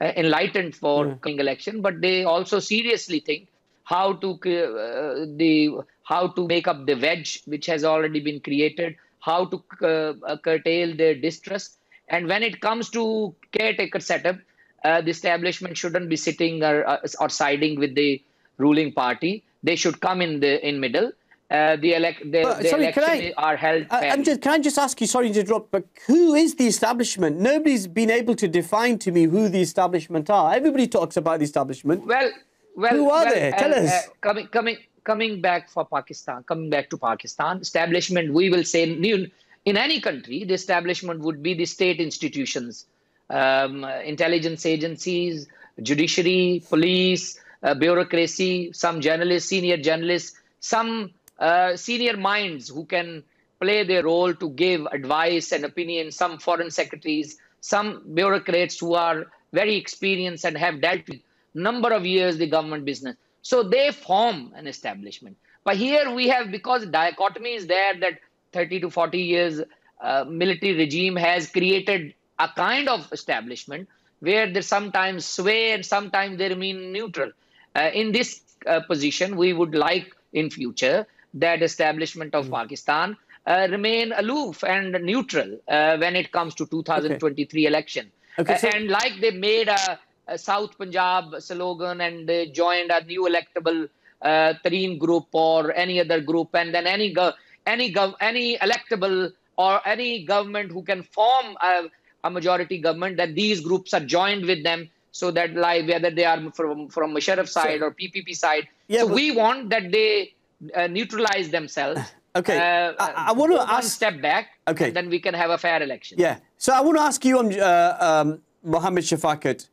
uh enlightened for yeah. coming election, but they also seriously think how to uh, the how to make up the wedge which has already been created, how to uh, curtail their distrust, and when it comes to caretaker setup, the establishment shouldn't be sitting or, or siding with the ruling party. They should come in the in middle uh, the, elect, the, the sorry, election I, are held I'm just, can I just ask you, sorry to interrupt, but who is the establishment? Nobody's been able to define to me who the establishment are. Everybody talks about the establishment. Well, well, who are well, they? Tell uh, us. Uh, coming, coming, coming back for Pakistan, coming back to Pakistan, establishment, we will say, in any country, the establishment would be the state institutions, um, intelligence agencies, judiciary, police, uh, bureaucracy, some journalists, senior journalists, some uh, senior minds who can play their role to give advice and opinion, some foreign secretaries, some bureaucrats who are very experienced and have dealt with number of years the government business. So they form an establishment. But here we have, because dichotomy is there that 30 to 40 years uh, military regime has created a kind of establishment where they sometimes sway and sometimes they remain neutral. Uh, in this uh, position, we would like in future that establishment of mm. Pakistan uh, remain aloof and neutral uh, when it comes to 2023 okay. election. Okay, so and like they made a, a, South Punjab slogan and they joined a new electable uh, Tareen group or any other group, and then any go- any gov- any electable or any government who can form a, a majority government, that these groups are joined with them so that like whether they are from from Musharraf side or PPP side. Yeah, so we want that they uh, neutralize themselves. Okay, uh, I, I, want to ask. step back. Okay, then we can have a fair election. Yeah. So I want to ask you, um, uh, um, Mohammed Shafaqat.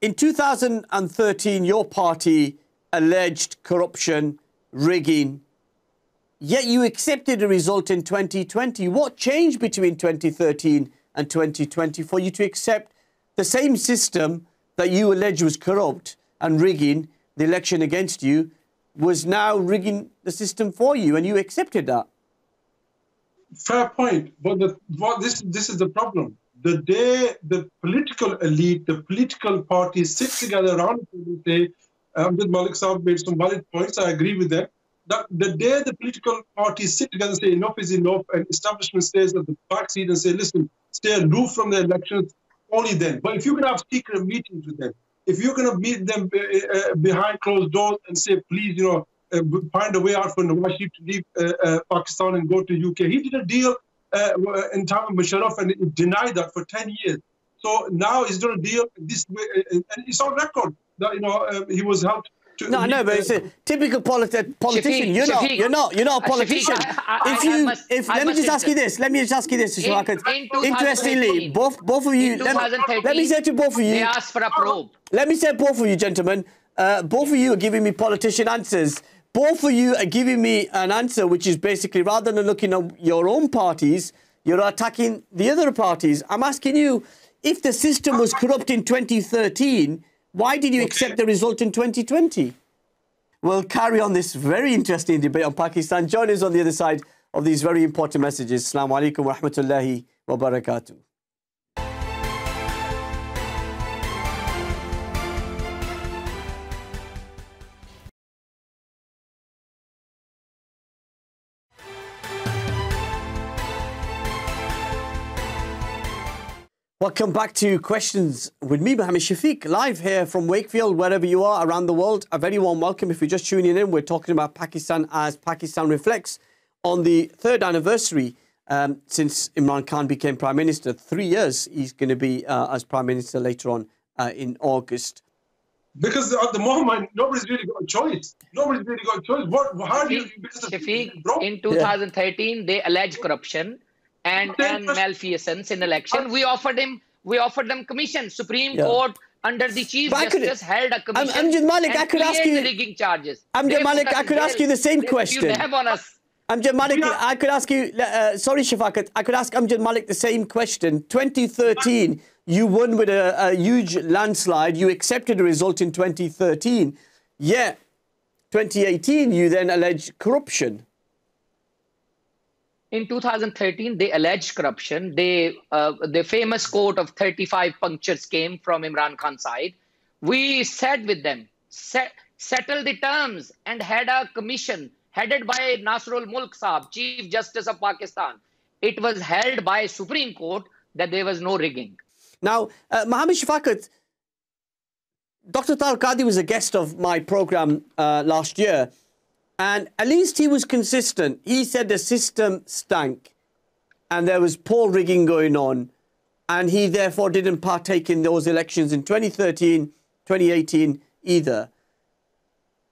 In 2013, your party alleged corruption, rigging, yet you accepted a result in 2020. What changed between 2013 and 2020 for you to accept the same system that you allege was corrupt and rigging the election against you was now rigging the system for you, and you accepted that. Fair point, but the, what this this is the problem. The day the political elite, the political parties sit together around and say, Amjad Malik Saab made some valid points. I agree with them. That the day the political parties sit together and say enough is enough, and establishment stays at the back seat and say, listen, stay aloof from the elections, only then. But if you can have secret meetings with them, if you're going to meet them uh, uh, behind closed doors and say, please, you know, uh, find a way out for Nawaz Sharif to leave uh, uh, Pakistan and go to UK. He did a deal uh, in time of Musharraf and denied that for 10 years. So now he's doing a deal this way, and it's on record that, you know, he was helped no, no, but it's a typical politi politician. Shafiq, you're not. Shafiq, you're not. You're not a politician. Shafiq, I, I, if you, I must, if let me just ask you this. Let me just ask you this, in, Interestingly, both both of you. Let, let, me say to both of you. They asked for a probe. Let me say both of you, gentlemen. Uh, both of you are giving me politician answers. Both of you are giving me an answer which is basically rather than looking at your own parties, you're attacking the other parties. I'm asking you, if the system was corrupt in 2013 why did you accept the result in 2020? We'll carry on this very interesting debate on Pakistan. Join us on the other side of these very important messages. Assalamu alaikum wa rahmatullahi wa barakatuh. Welcome back to Questions with me, Mohammed Shafiq, live here from Wakefield, wherever you are around the world. A very warm welcome. If you're just tuning in, we're talking about Pakistan as Pakistan reflects on the third anniversary um, since Imran Khan became Prime Minister. Three years he's going to be uh, as Prime Minister later on uh, in August. Because at the moment, nobody's really got a choice. Nobody's really got a choice. What, how do you... Shafiq, in 2013, yeah. they alleged corruption and, and malfeasance in election. We offered him we offered them commission. Supreme yeah. Court under the Chief but Justice held a commission. I'm, Amjad Malik, I could ask you rigging charges. Amjad Malik, I could ask you the same question. You have on us. Amjad Malik, I could ask you, uh, sorry Shafaqat, I could ask Amjad Malik the same question. 2013, you won with a, a huge landslide. You accepted the result in 2013. Yeah, 2018, you then allege corruption. In 2013 they alleged corruption. They uh, the famous quote of 35 punctures came from Imran Khan's side. We sat with them, set, settled the terms, and had a commission headed by Nasirul Mulk Saab, Chief Justice of Pakistan. It was held by Supreme Court that there was no rigging. Now, uh, Mohammed Shafaqat, Dr. Tahirul Qadri was a guest of my program uh, last year, and at least he was consistent. He said the system stank and there was poll rigging going on, and he therefore didn't partake in those elections in 2013, 2018 either.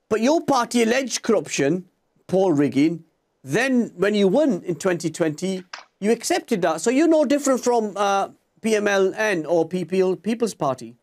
But your party alleged corruption, poll rigging. Then, when you won in 2020, you accepted that. So you're no different from uh, PMLN or PPL, People's Party.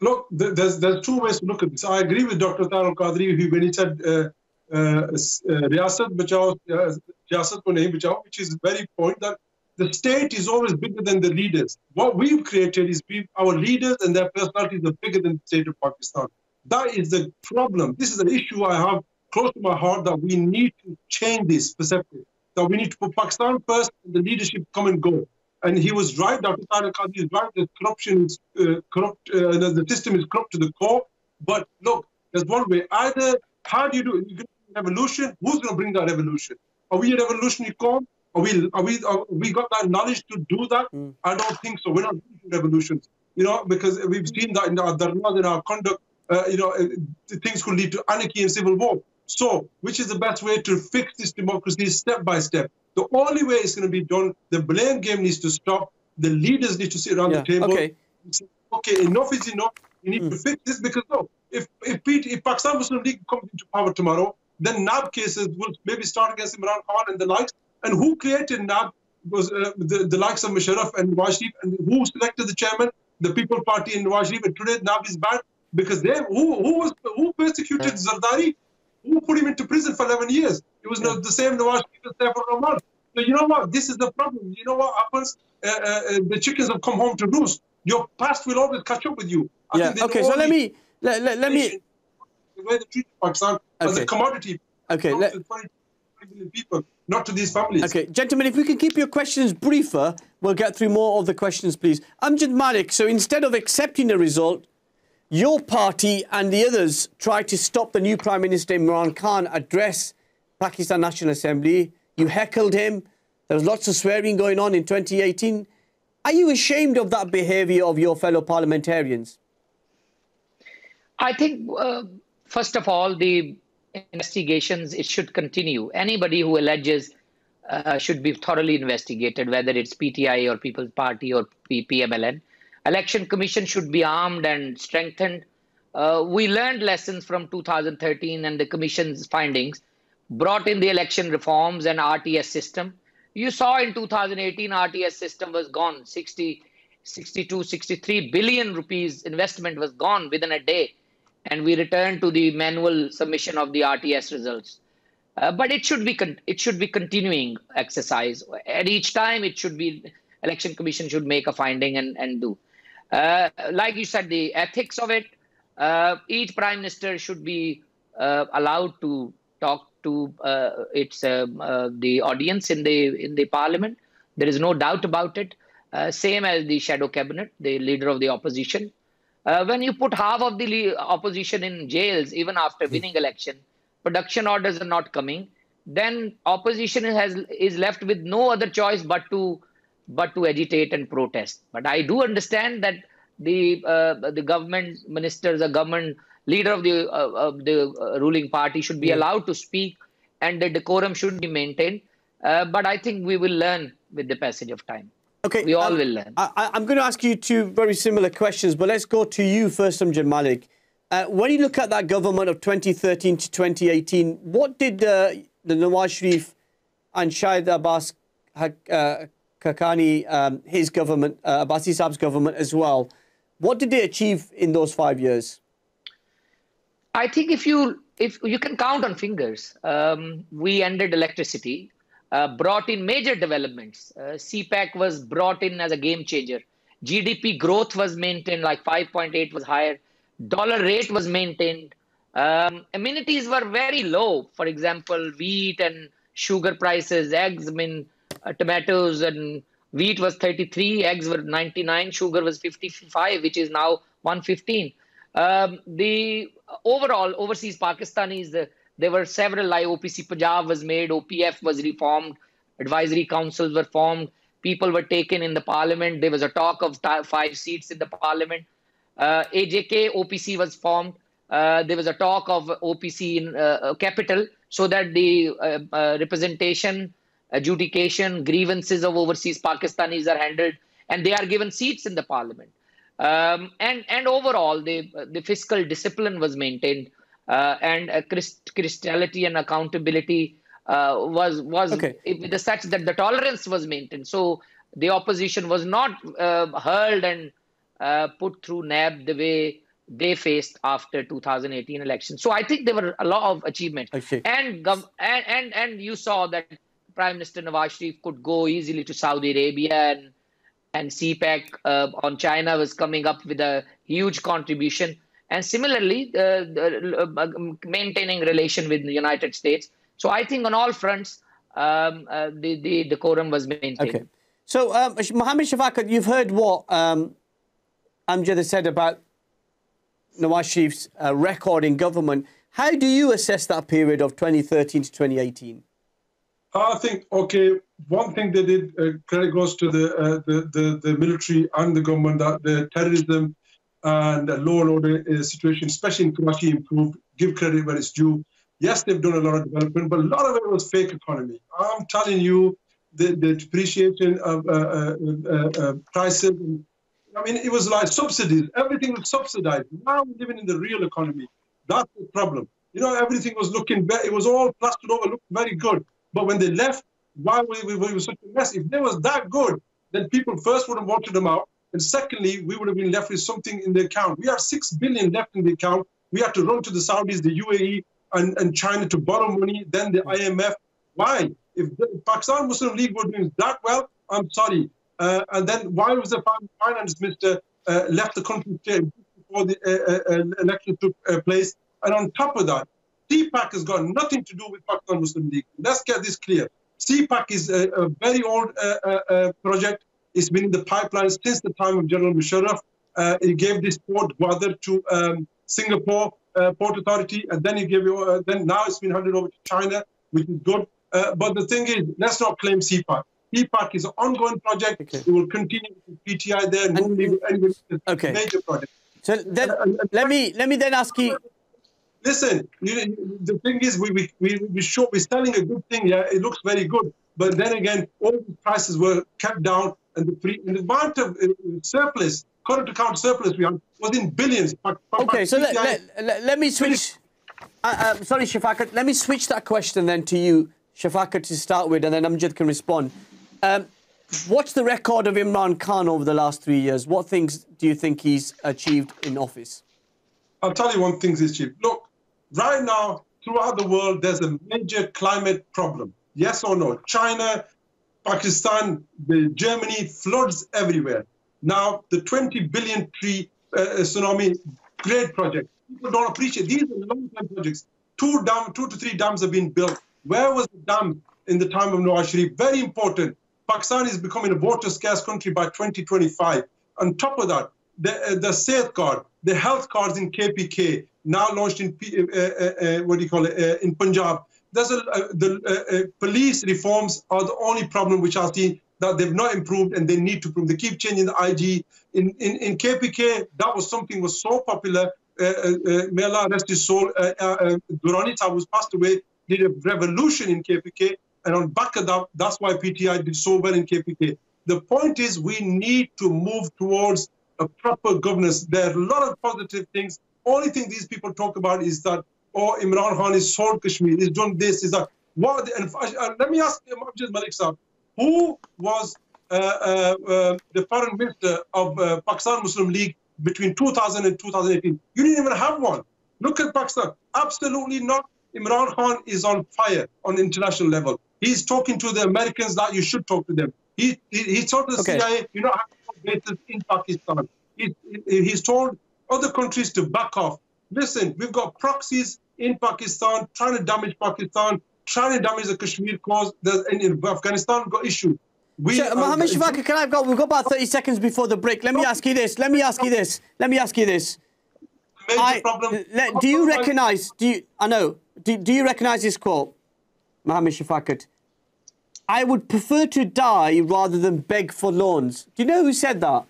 Look, there's there's two ways to look at this. I agree with Dr. Tahirul Qadri when he said uh, uh, uh, riyasat bachao, uh, bachao, which is very point that the state is always bigger than the leaders. What we've created is we our leaders and their personalities are bigger than the state of Pakistan. That is the problem. This is an issue I have close to my heart that we need to change this perception. That we need to put Pakistan first and the leadership come and go. And he was right, Dr. Tariq Qadi is right, The corruption is uh, corrupt, uh, the system is corrupt to the core. But look, there's one way. Either, how do you do it? You can revolution, who's going to bring that revolution? Are we a revolutionary corps? Are we, are we, are we got that knowledge to do that? Mm. I don't think so. We're not doing revolutions, you know, because we've seen that in our dharmas, in our conduct, uh, you know, uh, things could lead to anarchy and civil war. So, which is the best way to fix this democracy step by step? The only way it's going to be done, the blame game needs to stop. The leaders need to sit around yeah, the table. Okay. Say, okay, enough is enough. We need mm. to fix this because no, if if, if Pakistan Muslim League comes into power tomorrow, then NAB cases will maybe start against Imran Khan and the likes. And who created NAB was uh, the, the likes of Musharraf and Nawaz Sharif, and who selected the chairman? The People Party in Nawaz Sharif. And today NAB is banned because they who who was who persecuted. Zardari, who put him into prison for 11 years. It was the same Nawaz Sharif as Saifur Rahman. So you know what? This is the problem. You know what happens? Uh, uh, uh, the chickens have come home to roost. Your past will always catch up with you. I yeah. Okay. So let me let, let, let me way they treat Pakistan okay. as a commodity. Okay. Let, people, not to these families. Okay, gentlemen, if we can keep your questions briefer, we'll get through more of the questions, please. Amjad Malik, so instead of accepting the result, your party and the others tried to stop the new Prime Minister Imran Khan address Pakistan National Assembly. You heckled him. There was lots of swearing going on in 2018. Are you ashamed of that behaviour of your fellow parliamentarians? I think uh, First of all, the investigations it should continue. Anybody who alleges uh, should be thoroughly investigated, whether it's PTI or People's Party or PMLN. Election Commission should be armed and strengthened. Uh, we learned lessons from 2013 and the Commission's findings, brought in the election reforms and RTS system. You saw in 2018, RTS system was gone. 60, 62, 63 billion rupees investment was gone within a day and we return to the manual submission of the RTS results. Uh, but it should be it should be continuing exercise. At each time, it should be election commission should make a finding and and do. Uh, like you said, the ethics of it. Uh, each prime minister should be uh, allowed to talk to uh, its um, uh, the audience in the in the parliament. There is no doubt about it. same as the shadow cabinet, the leader of the opposition uh, when you put half of the opposition in jails, even after winning election, production orders are not coming, then opposition has is left with no other choice but to but to agitate and protest. But I do understand that the uh, the government ministers, the government leader of the uh, of the uh, ruling party should be yeah. allowed to speak, and the decorum should be maintained. Uh, but I think we will learn with the passage of time. Okay, we all um, will learn. I, am going to ask you two very similar questions, but let's go to you first, Amjad Malik. Uh, when you look at that government of 2013 to 2018, what did uh, the Nawaz Sharif and Shahid Abbas uh, Haqqani, um, his government, uh, Abbasi Saab's government as well, what did they achieve in those five years? I think if you if you can count on fingers, um, we ended electricity brought in major developments. Uh, CPEC was brought in as a game changer. GDP growth was maintained, like 5.8 was higher. Dollar rate was maintained. Um, amenities were very low. For example, wheat and sugar prices, eggs, I mean, uh, tomatoes and wheat was 33, eggs were 99, sugar was 55, which is now 115. Um, the overall overseas Pakistanis, uh, there were several like OPC Punjab was made, OPF was reformed, advisory councils were formed, people were taken in the parliament. There was a talk of five seats in the parliament. Uh, AJK OPC was formed. Uh, there was a talk of OPC in uh, capital so that the uh, uh, representation, adjudication, grievances of overseas Pakistanis are handled and they are given seats in the parliament. Um, and and overall, the the fiscal discipline was maintained, uh, and uh, crystality and accountability uh, was was okay. the such that the tolerance was maintained. So the opposition was not uh, hurled and uh, put through NAB the way they faced after 2018 election. So I think there were a lot of achievements. Okay. And, and and and you saw that Prime Minister Nawaz Sharif could go easily to Saudi Arabia and and CPEC uh, on China was coming up with a huge contribution. And similarly, uh, uh, maintaining relation with the United States. So I think on all fronts, um, uh, the, the decorum was maintained. Okay. So, um, Mohammed Shafaqat, you've heard what um, Amjad has said about Nawaz Sharif's uh, record in government. How do you assess that period of 2013 to 2018? I think, okay, one thing they did, uh, credit goes to the, uh, the, the, the, military and the government that the terrorism and the law and order uh, situation, especially in Karachi, improved. Give credit where it's due. Yes, they've done a lot of development, but a lot of it was fake economy. I'm telling you, the, the depreciation of uh, uh, uh, uh prices. I mean, it was like subsidies. Everything was subsidized. Now we're living in the real economy. That's the problem. You know, everything was looking, it was all plastered over, looked very good. But when they left, why were we, we were such a mess? If they was that good, then people first would have wanted them out. And secondly, we would have been left with something in the account. We have six billion left in the account. We have to run to the Saudis, the UAE, and, and China to borrow money, then the IMF. Why? If the Pakistan Muslim League were doing that well, I'm sorry. Uh, and then why was the finance minister uh, left the country before the uh, uh, uh election took uh, place? And on top of that, CPEC has got nothing to do with Pakistan Muslim League. Let's get this clear. CPEC is a, a very old uh, uh, uh, project. It's been in the pipeline since the time of General Musharraf. Uh, he gave this port Gwadar to um, Singapore uh, Port Authority, and then he gave you. Uh, then now it's been handed over to China, which is good. but the thing is, let's not claim CPEC. CPEC is an ongoing project. Okay. It will continue with PTI there. And, okay. Major project. So then, let me let me then ask you listen, you, the thing is, we, we, we, we show, we're selling a good thing, yeah, it looks very good. But then again, all the prices were kept down, and the, free, and the amount of uh, surplus, current account surplus we had was in billions. okay, so let, let, let, let, me switch. Uh, uh, sorry, Shafaqat, let me switch that question then to you, Shafaqat, to start with, and then Amjad can respond. Um, what's the record of Imran Khan over the last three years? What things do you think he's achieved in office? I'll tell you one thing he's achieved. Look, right now, throughout the world, there's a major climate problem. Yes or no? China, Pakistan, Germany, floods everywhere. Now, the 20 billion tree uh, uh, tsunami, great project. People don't appreciate these are long-term projects. Two dam, two to three dams have been built. Where was the dam in the time of Nawaz Sharif? Very important. Pakistan is becoming a water scarce country by 2025. On top of that, the, uh, the safeguard, the health cards in KPK, now launched in uh, uh, uh, what do you call it in Punjab. There's a, the police reforms are the only problem which I see that they've not improved and they need to improve. They keep changing the IG. In, in, in KPK, that was something was so popular. Uh, uh, may Allah rest his soul. Uh, uh, who's passed away, did a revolution in KPK. And on back of that, that's why PTI did so well in KPK. The point is we need to move towards a proper governance. There are a lot of positive things, only thing these people talk about is that, oh, Imran Khan is sold Kashmir, he's done this, is that. What, and uh, let me ask Amjad Malik Saab, who was uh, uh, uh, the foreign minister of uh, Pakistan Muslim League between 2000 and 2018? You didn't even have one. Look at Pakistan. Absolutely not. Imran Khan is on fire on international level. He's talking to the Americans that you should talk to them. He, he, he told the okay. CIA, you know, have bases in Pakistan. He, he's told other countries to back off. Listen, we've got proxies in Pakistan trying to damage Pakistan. trying to damage the Kashmir cause. The, in, Afghanistan got issue. We, so, Mohammed Shafaka, can I go? We've got about 30 seconds before the break. Let me ask you this. Let me ask you this. Let me ask you this. I, let, do you recognize, do you, I know, do, do you recognize this quote, Mohammed Shafaqat? I would prefer to die rather than beg for loans. Do you know who said that?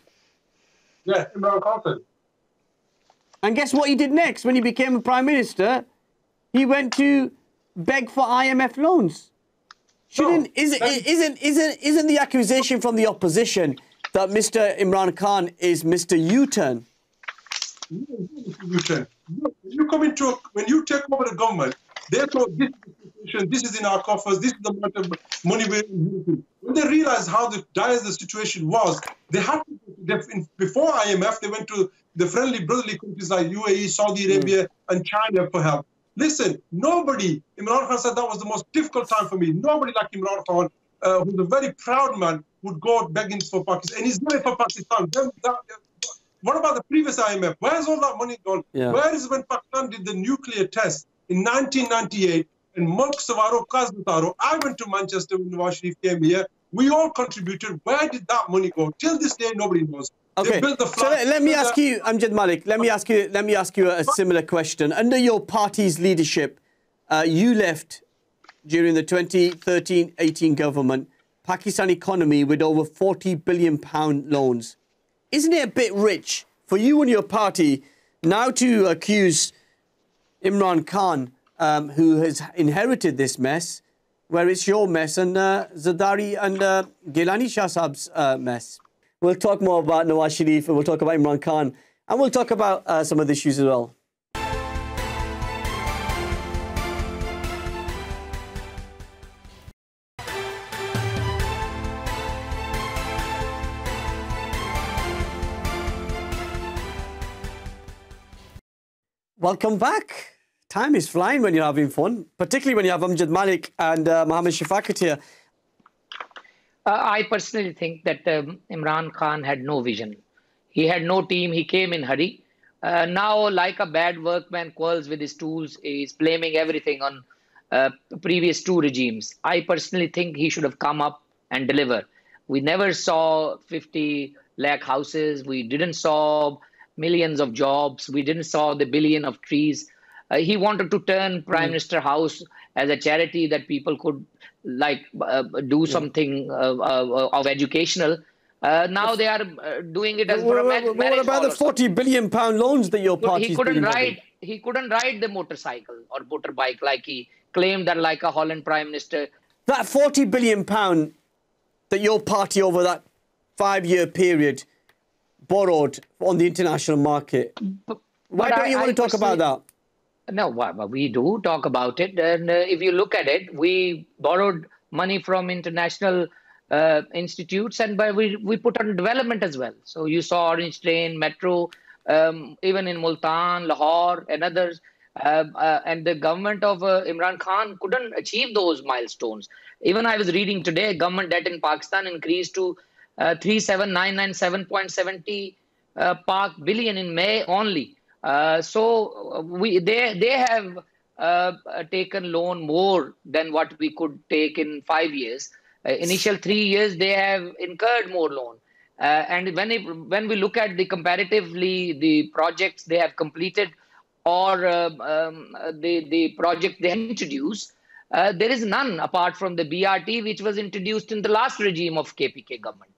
Yeah, Imran Khan. And guess what he did next when he became a prime minister? He went to beg for IMF loans. Shouldn't, no, isn't, isn't, isn't, isn't the accusation from the opposition that Mr. Imran Khan is Mr. U-turn? U-turn. You come into, a, when you take over the government, they thought this situation, this is in our coffers, this is the amount of money we're using. When they realized how the dire the situation was, they had to, they, before IMF, they went to the friendly brotherly countries like UAE, Saudi Arabia, mm. and China for help. Listen, nobody, Imran Khan said that was the most difficult time for me. Nobody like Imran Khan, uh, who's a very proud man, would go begging for Pakistan. And he's doing it for Pakistan. Then, that, what about the previous IMF? Where's all that money gone? Yeah. Where is when Pakistan did the nuclear test in 1998 and Mulk Savaro, Kazmataro, I went to Manchester when Nawaz Sharif came here. We all contributed. Where did that money go? Till this day, nobody knows. Okay. So let, let me ask you, Amjad Malik. Let me ask you. Let me ask you a, similar question. Under your party's leadership, uh, you left during the 2013-18 government Pakistan economy with over 40 billion pound loans. Isn't it a bit rich for you and your party now to accuse Imran Khan, um, who has inherited this mess, where it's your mess and uh, Zardari and uh, Gilani Shah Saab's uh, mess? We'll talk more about Nawaz Sharif and we'll talk about Imran Khan and we'll talk about uh, some of the issues as well. Welcome back. Time is flying when you're having fun, particularly when you have Amjad Malik and uh, Mohammed Shafaqat here. Uh, I personally think that um, Imran Khan had no vision. He had no team. He came in hurry. Uh, now, like a bad workman quarrels with his tools, he's blaming everything on uh, previous two regimes. I personally think he should have come up and deliver. We never saw 50 lakh houses. We didn't saw millions of jobs. We didn't saw the billion of trees. Uh, he wanted to turn Prime mm. Minister House as a charity that people could like uh, do something uh, uh, of educational. Uh, now they are doing it as for a man, What about the forty billion pound loans that your party? He couldn't ride. He couldn't ride the motorcycle or motorbike like he claimed that like a Holland prime minister. That forty billion pound that your party over that five-year period borrowed on the international market. But, Why don't I, you want I to talk about that? No, we do talk about it. And uh, if you look at it, we borrowed money from international uh, institutes and by we, we put on development as well. So you saw Orange Train, Metro, um, even in Multan, Lahore, and others. Uh, uh, and the government of uh, Imran Khan couldn't achieve those milestones. Even I was reading today, government debt in Pakistan increased to uh, 37997.70 uh, billion in May only. Uh, so uh, we they they have uh, taken loan more than what we could take in five years. Uh, initial three years they have incurred more loan. Uh, and when it, when we look at the comparatively the projects they have completed or um, um, the the project they introduced, there is none apart from the BRT which was introduced in the last regime of KPK government.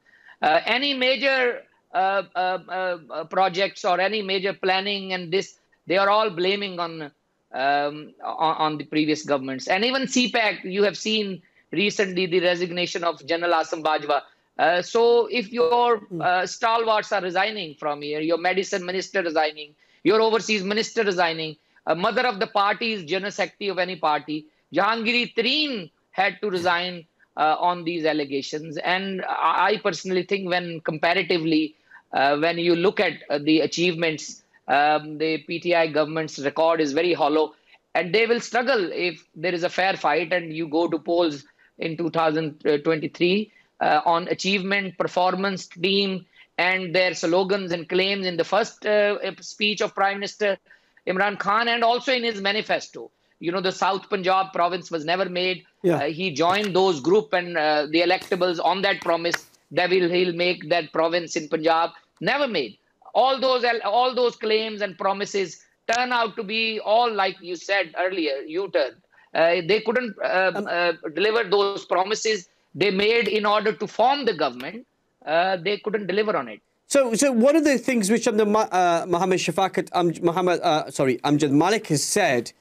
any major uh, uh, uh, projects or any major planning and this, they are all blaming on, um, on, on the previous governments. And even CPEC, you have seen recently the resignation of General Asim Bajwa. Uh, so if your uh, stalwarts are resigning from here, your medicine minister resigning, your overseas minister resigning, a mother of the party is general secretary of any party, Jahangir Tareen had to resign uh, on these allegations. And I personally think when comparatively, when you look at uh, the achievements, um, the PTI government's record is very hollow. And they will struggle if there is a fair fight and you go to polls in 2023 uh, on achievement, performance, team, and their slogans and claims in the first uh, speech of Prime Minister Imran Khan and also in his manifesto. You know, the South Punjab province was never made. Yeah. Uh, he joined those group and uh, the electables on that promise that will he'll make that province in Punjab. Never made. All those all those claims and promises turn out to be all like you said earlier, U-turn. Uh, they couldn't uh, Um, uh, deliver those promises they made in order to form the government. Uh, they couldn't deliver on it. So, so one of the things which um, the, uh, Mohammed Shafaqat, um, Mohammed, uh, sorry, Amjad Malik has said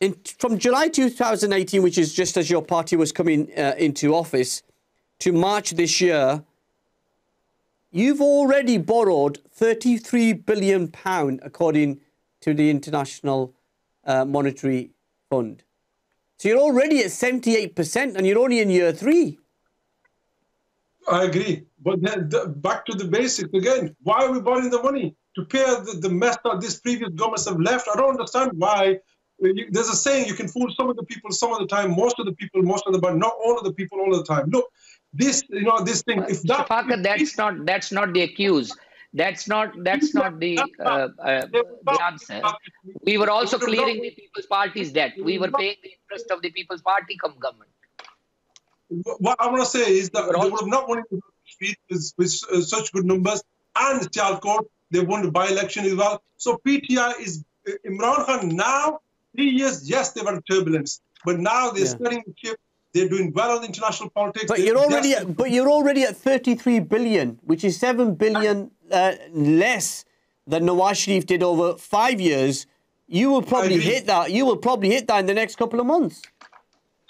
in, from July 2018, which is just as your party was coming uh, into office, to March this year, you've already borrowed 33 billion pound, according to the International uh, Monetary Fund. So you're already at 78%, and you're only in year three. I agree. But then the, back to the basics again. Why are we borrowing the money? To pay the, the mess that these previous governments have left? I don't understand why. You, there's a saying you can fool some of the people some of the time, most of the people, most of the but not all of the people all the time. Look, this you know this thing. If that, Shafaqat, that's not that's not the accuse. That's not that's not the uh, uh, the answer. We were also clearing the People's Party's debt. We were paying the interest of the People's Party come government. what I want to say is that But they also- would have not wanted to defeat with, with uh, such good numbers and Sialkot. They won the by-election as well. So PTI is uh, Imran Khan now. Three years, yes, they were turbulence, but now they're Yeah. steering the ship. They're doing well on international politics. But They- you're already at, but you're already at 33 billion, which is 7 billion uh, less than Nawaz Sharif did over 5 years. You will probably hit that. You will probably hit that in the next couple of months.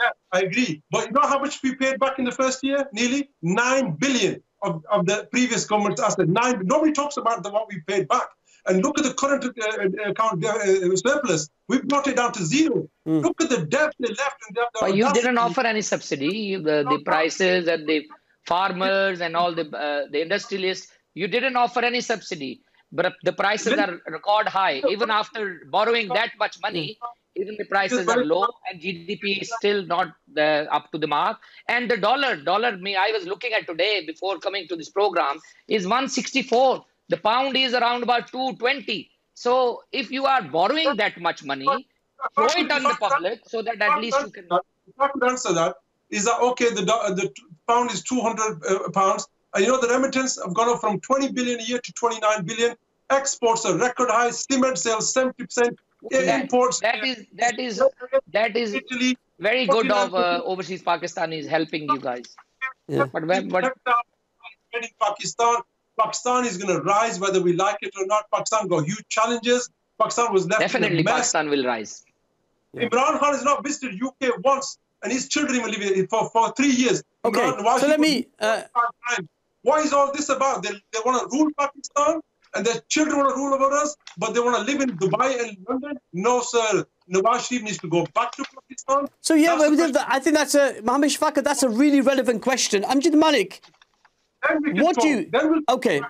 Yeah, I agree. But you know how much we paid back in the first year? Nearly nine billion of, of the previous government's asset. Nine. Nobody talks about the, what we paid back. And look at the current uh, uh, account uh, surplus. We brought it down to zero. Look at the debt they left. And they have the But you didn't offer any subsidy. The, the prices and the farmers and all the uh, the industrialists, you didn't offer any subsidy. But the prices are record high. Even after borrowing that much money, even the prices are low and GDP is still not uh, up to the mark. And the dollar, dollar, me, I was looking at today before coming to this program, is 164. The pound is around about 220. So if you are borrowing that much money, throw it on the public so that at least you can. I answer that, is that okay? The the pound is 200 uh, pounds. And you know the remittance have gone up from 20 billion a year to 29 billion. Exports are record high. Cement sales 70 percent. Imports. that is that is that is Italy. very good of uh, overseas Pakistanis helping you guys. Yeah. But when, but in Pakistan, Pakistan is going to rise whether we like it or not. Pakistan got huge challenges. Pakistan was left definitely in a mess. Pakistan will rise. Imran Khan has not visited UK once, and his children will live here for, for three years. Okay, Imran- so let me, uh, Why is all this about? They, they want to rule Pakistan, and their children want to rule over us, but they want to live in Dubai and London? No, sir. Nawaz Sharif needs to go back to Pakistan. So yeah, That's the well. I think that's a Mohammed Shafaka. That's a really relevant question. Amjad Malik, Then we can What do you- Then we'll okay.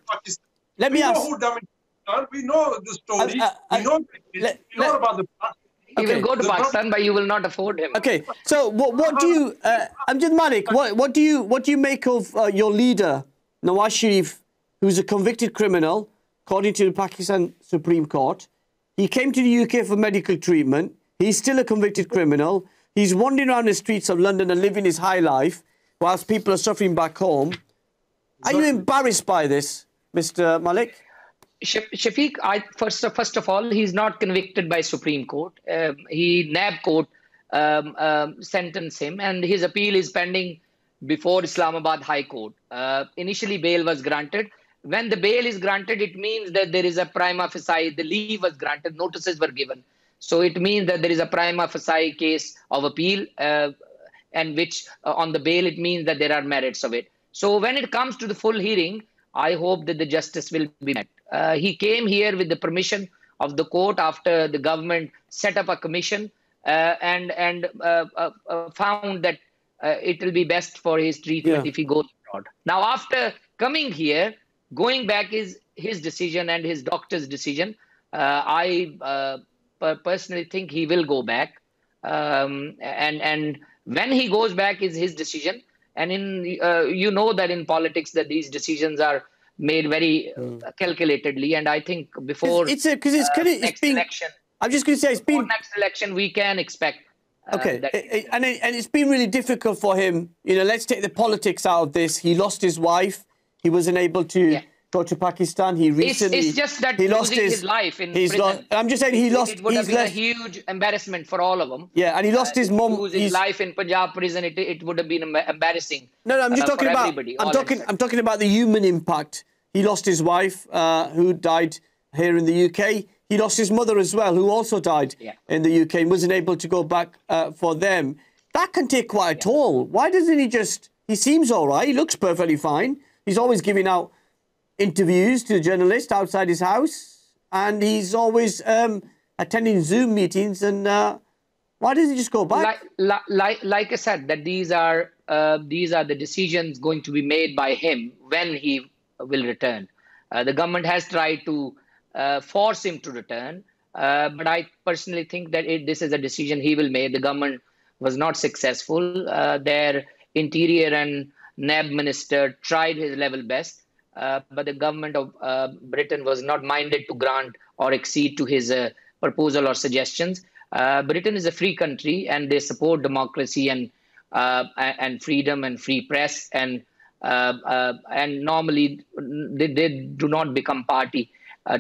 let We me know ask. who damaged Pakistan. We know the story. Uh, uh, uh, we know, let- we know let- about the past. He Okay. will go to The Pakistan, but you will not afford him. Okay, so what what do you, uh, Amjad Malik? What what do you what do you make of uh, your leader Nawaz Sharif, who's a convicted criminal, according to the Pakistan Supreme Court? He came to the UK for medical treatment. He's still a convicted criminal. He's wandering around the streets of London and living his high life, whilst people are suffering back home. Are you embarrassed by this, Mr. Malik? Shafiq, I first first of all, he's not convicted by Supreme Court. Um, he NAB court um, um, sentenced him, and his appeal is pending before Islamabad High Court. Uh, initially, bail was granted. When the bail is granted, it means that there is a prima facie. The leave was granted, notices were given. So it means that there is a prima facie case of appeal, uh, and which uh, on the bail it means that there are merits of it. So when it comes to the full hearing, I hope that the justice will be met. Uh, he came here with the permission of the court after the government set up a commission uh, and and uh, uh, uh, found that uh, it will be best for his treatment Yeah. if he goes abroad. Now, after coming here, going back is his decision and his doctor's decision. Uh, I uh, per- personally think he will go back, um, and and when he goes back is his decision. And in uh, you know that in politics that these decisions are made very uh, calculatedly, and I think before It's a because it's uh, kind of it's next being. election. I'm just going to say it's been next election we can expect. Uh, okay, it, it, and it, and it's been really difficult for him. You know, let's take the politics out of this. He lost his wife. He wasn't able to. Yeah go to Pakistan. He recently it's, it's just that he lost his, his, life in he's prison. Lost, I'm just saying he lost. It would have been left, a huge embarrassment for all of them. Yeah, and he lost uh, his mom. Lose his life in Punjab prison. It, it would have been embarrassing. No, no, I'm just uh, talking about. I'm talking. I'm talking about the human impact. He lost his wife, uh, who died here in the UK. He lost his mother as well, who also died yeah. in the UK and wasn't able to go back uh, for them. That can take quite a yeah. toll. Why doesn't he just? He seems all right. He looks perfectly fine. He's always giving out interviews to journalists outside his house, and he's always um, attending Zoom meetings. And uh, why does he just go back? Like, like, like I said, that these are uh, these are the decisions going to be made by him when he will return. Uh, the government has tried to uh, force him to return, uh, but I personally think that it, this is a decision he will make. The government was not successful. Uh, their interior and NAB minister tried his level best but the government of uh, Britain was not minded to grant or accede to his uh, proposal or suggestions. Uh, Britain is a free country, and they support democracy and uh, and freedom and free press, and and normally they, they, do not become party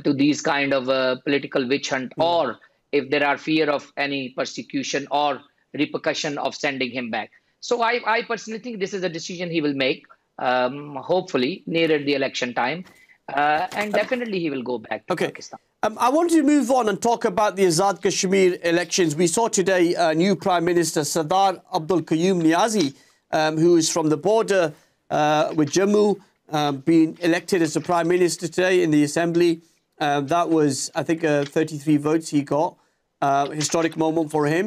to these kind of political witch hunt, mm. or if there are fear of any persecution or repercussion of sending him back. So I, I personally think this is a decision he will make um, hopefully nearer the election time. Uh, and definitely he will go back to okay. Pakistan. Um, I want to move on and talk about the Azad Kashmir elections. We saw today a new Prime Minister, Sardar Abdul Qayyum Niazi, um, who is from the border uh, with Jammu, um, being elected as the Prime Minister today in the Assembly. Um, that was, I think, uh, 33 votes he got. Uh, historic moment for him.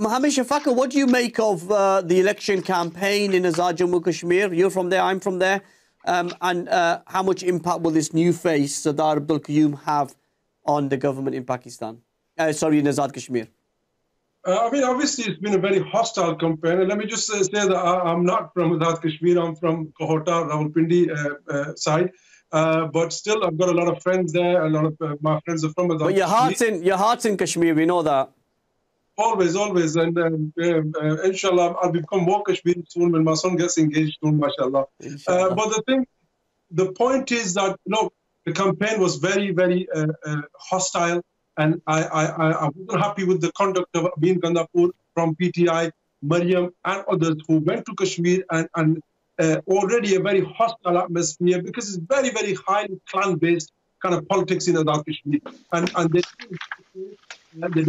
Mohammed Shafaqat, what do you make of uh, the election campaign in Azad Jammu Kashmir? You're from there, I'm from there. Um, and uh, how much impact will this new face, Sardar Abdul Qayyum, have on the government in Pakistan? Uh, sorry, in Azad Kashmir. Uh, I mean, obviously, it's been a very hostile campaign. And let me just uh, say that I, am not from Azad Kashmir. I'm from Kahuta, Rawalpindi uh, side. but still, I've got a lot of friends there. A lot of my friends are from Azad But your heart's, in, your heart's in Kashmir, we know that. Always, always. And um, uh, inshallah, I'll become more Kashmiri soon when my son gets engaged soon, mashallah. Uh, but the thing, the point is that, know, the campaign was very, very uh, uh, hostile. And I, I, I, wasn't happy with the conduct of Amin Gandapur from PTI, Mariam, and others who went to Kashmir and, and uh, already a very hostile atmosphere because it's very, very highly clan based kind of politics in Azad Kashmir. And, and they, they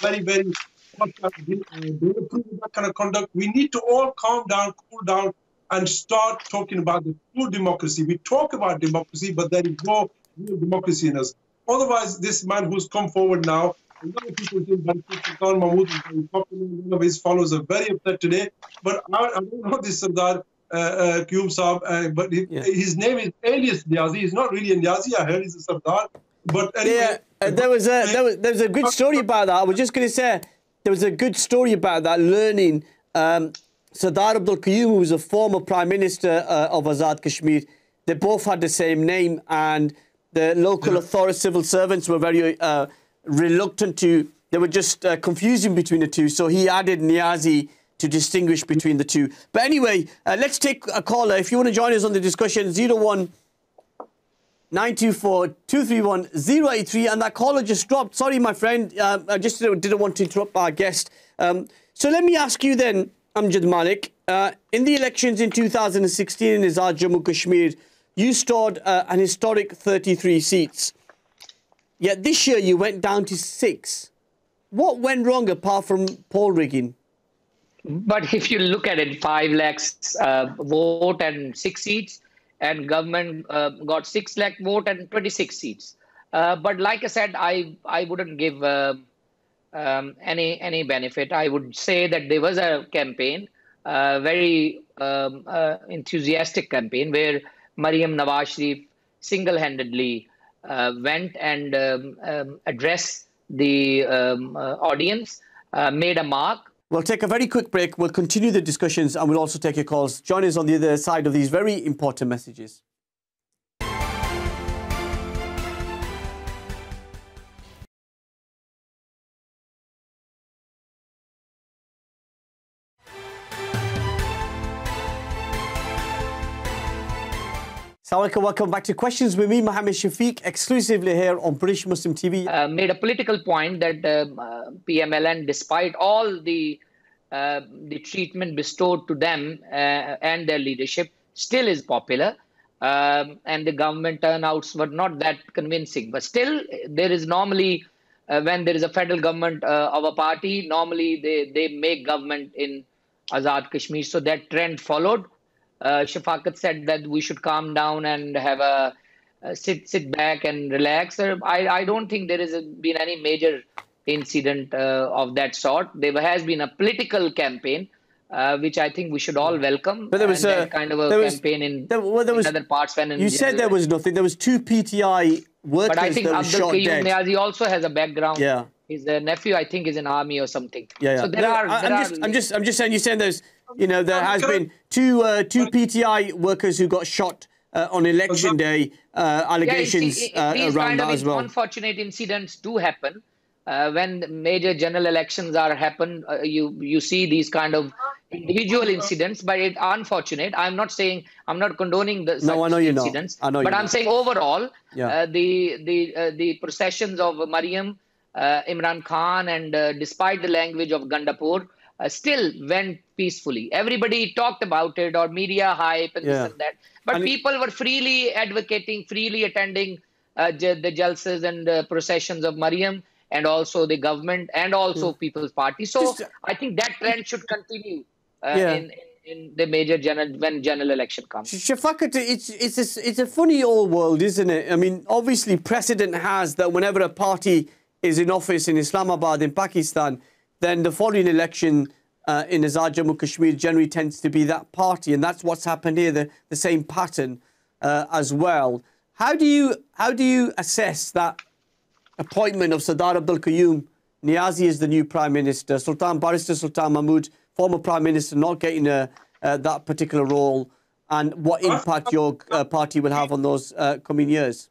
very, very that kind of conduct. We need to all calm down, cool down, and start talking about the true democracy. We talk about democracy, but there is no real democracy in us. Otherwise, this man who's come forward now, a lot of people think that Sultan Mahmood is very popular. One of his followers are very upset today. But I, I don't know this Sardar uh, uh, Saab, uh, but he, yeah. his name is alias Niazi. He's not really a Niazi. I heard he's a Sardar. But anyway, yeah, uh, there was a there was, there was a good story about that. I was just going to say there was a good story about that. Learning um, Sardar Abdul Qayyum, who was a former prime minister uh, of Azad Kashmir, they both had the same name, and the local authority civil servants were very uh, reluctant to. They were just uh, confusing between the two. So he added Niazi to distinguish between the two. But anyway, uh, let's take a caller. If you want to join us on the discussion, zero one. 924-231-083 and that caller just dropped. Sorry, my friend. Uh, I just didn't want to interrupt our guest. Um, so let me ask you then, Amjad Malik. Uh, in the elections in 2016 in Azad Jammu Kashmir, you stored uh, an historic 33 seats. Yet this year you went down to six. What went wrong apart from poll rigging? But if you look at it, 5 lakhs uh, vote and six seats, and government uh, got 6 lakh vote and 26 seats. Uh, but like I said, I, I wouldn't give uh, um, any, any benefit. I would say that there was a campaign, a very um, uh, enthusiastic campaign where Mariam Nawaz Sharif single-handedly uh, went and um, um, addressed the um, uh, audience, made a mark, We'll take a very quick break. We'll continue the discussions and we'll also take your calls. Join us on the other side of these very important messages. Assalamualaikum. Welcome back to Questions with me, Mohammed Shafiq, exclusively here on British Muslim TV. Uh, made a political point that uh, PMLN, despite all the uh, the treatment bestowed to them uh, and their leadership, still is popular. Um, and the government turnouts were not that convincing. But still, there is normally, uh, when there is a federal government uh, of a party, normally they, they make government in Azad Kashmir. So that trend followed. Uh, Shafaqat said that we should calm down and have a, sit sit back and relax. I, I don't think there has been any major incident uh, of that sort. There has been a political campaign. Uh, which I think we should all welcome. But there was a kind of a campaign was, in, there, well, there was, other parts. When you said there was nothing. There was two PTI workers but I think that were Abdul shot Qayyum. Niazi also has a background. Yeah. His uh, nephew, I think, is in army or something. Yeah, yeah. So there No, are. I- there I'm are just, I'm just, I'm just saying. You're saying there's, you know, there has been two, uh, two PTI workers who got shot uh, on election day. Uh, Yeah, allegations see, uh, these around kind that of as well. unfortunate incidents do happen uh, when major general elections are happen. Uh, you you see these kind of individual incidents, but it's unfortunate. I'm not saying I'm not condoning the No, I such know you're not. I know but you're I'm not. saying overall, Yeah. uh, the the uh, the processions of Mariam, uh, Imran Khan, and uh, despite the language of Gandapur. Uh, still went peacefully. Everybody talked about it, or media hype and Yeah. this and that. But people were freely advocating, freely attending uh, j- the jalsas and uh, processions of Mariam, and also the government, and also People's Party. So Just- I think that trend should continue uh, Yeah. in, in the major general when general election comes. Shafaqat, it's it's a, it's a funny old world, isn't it? I mean, obviously, precedent has that whenever a party is in office in Islamabad in Pakistan, then the following election uh, in Azad Jammu Kashmir generally tends to be that party, and that's what's happened here. The the same pattern uh, as well. How do you how do you assess that appointment of Sardar Abdul Qayyum Niazi as the new prime minister, Sultan Barrister Sultan Mahmood, former prime minister, not getting uh, uh, that particular role, and what impact your uh, party will have on those uh, coming years?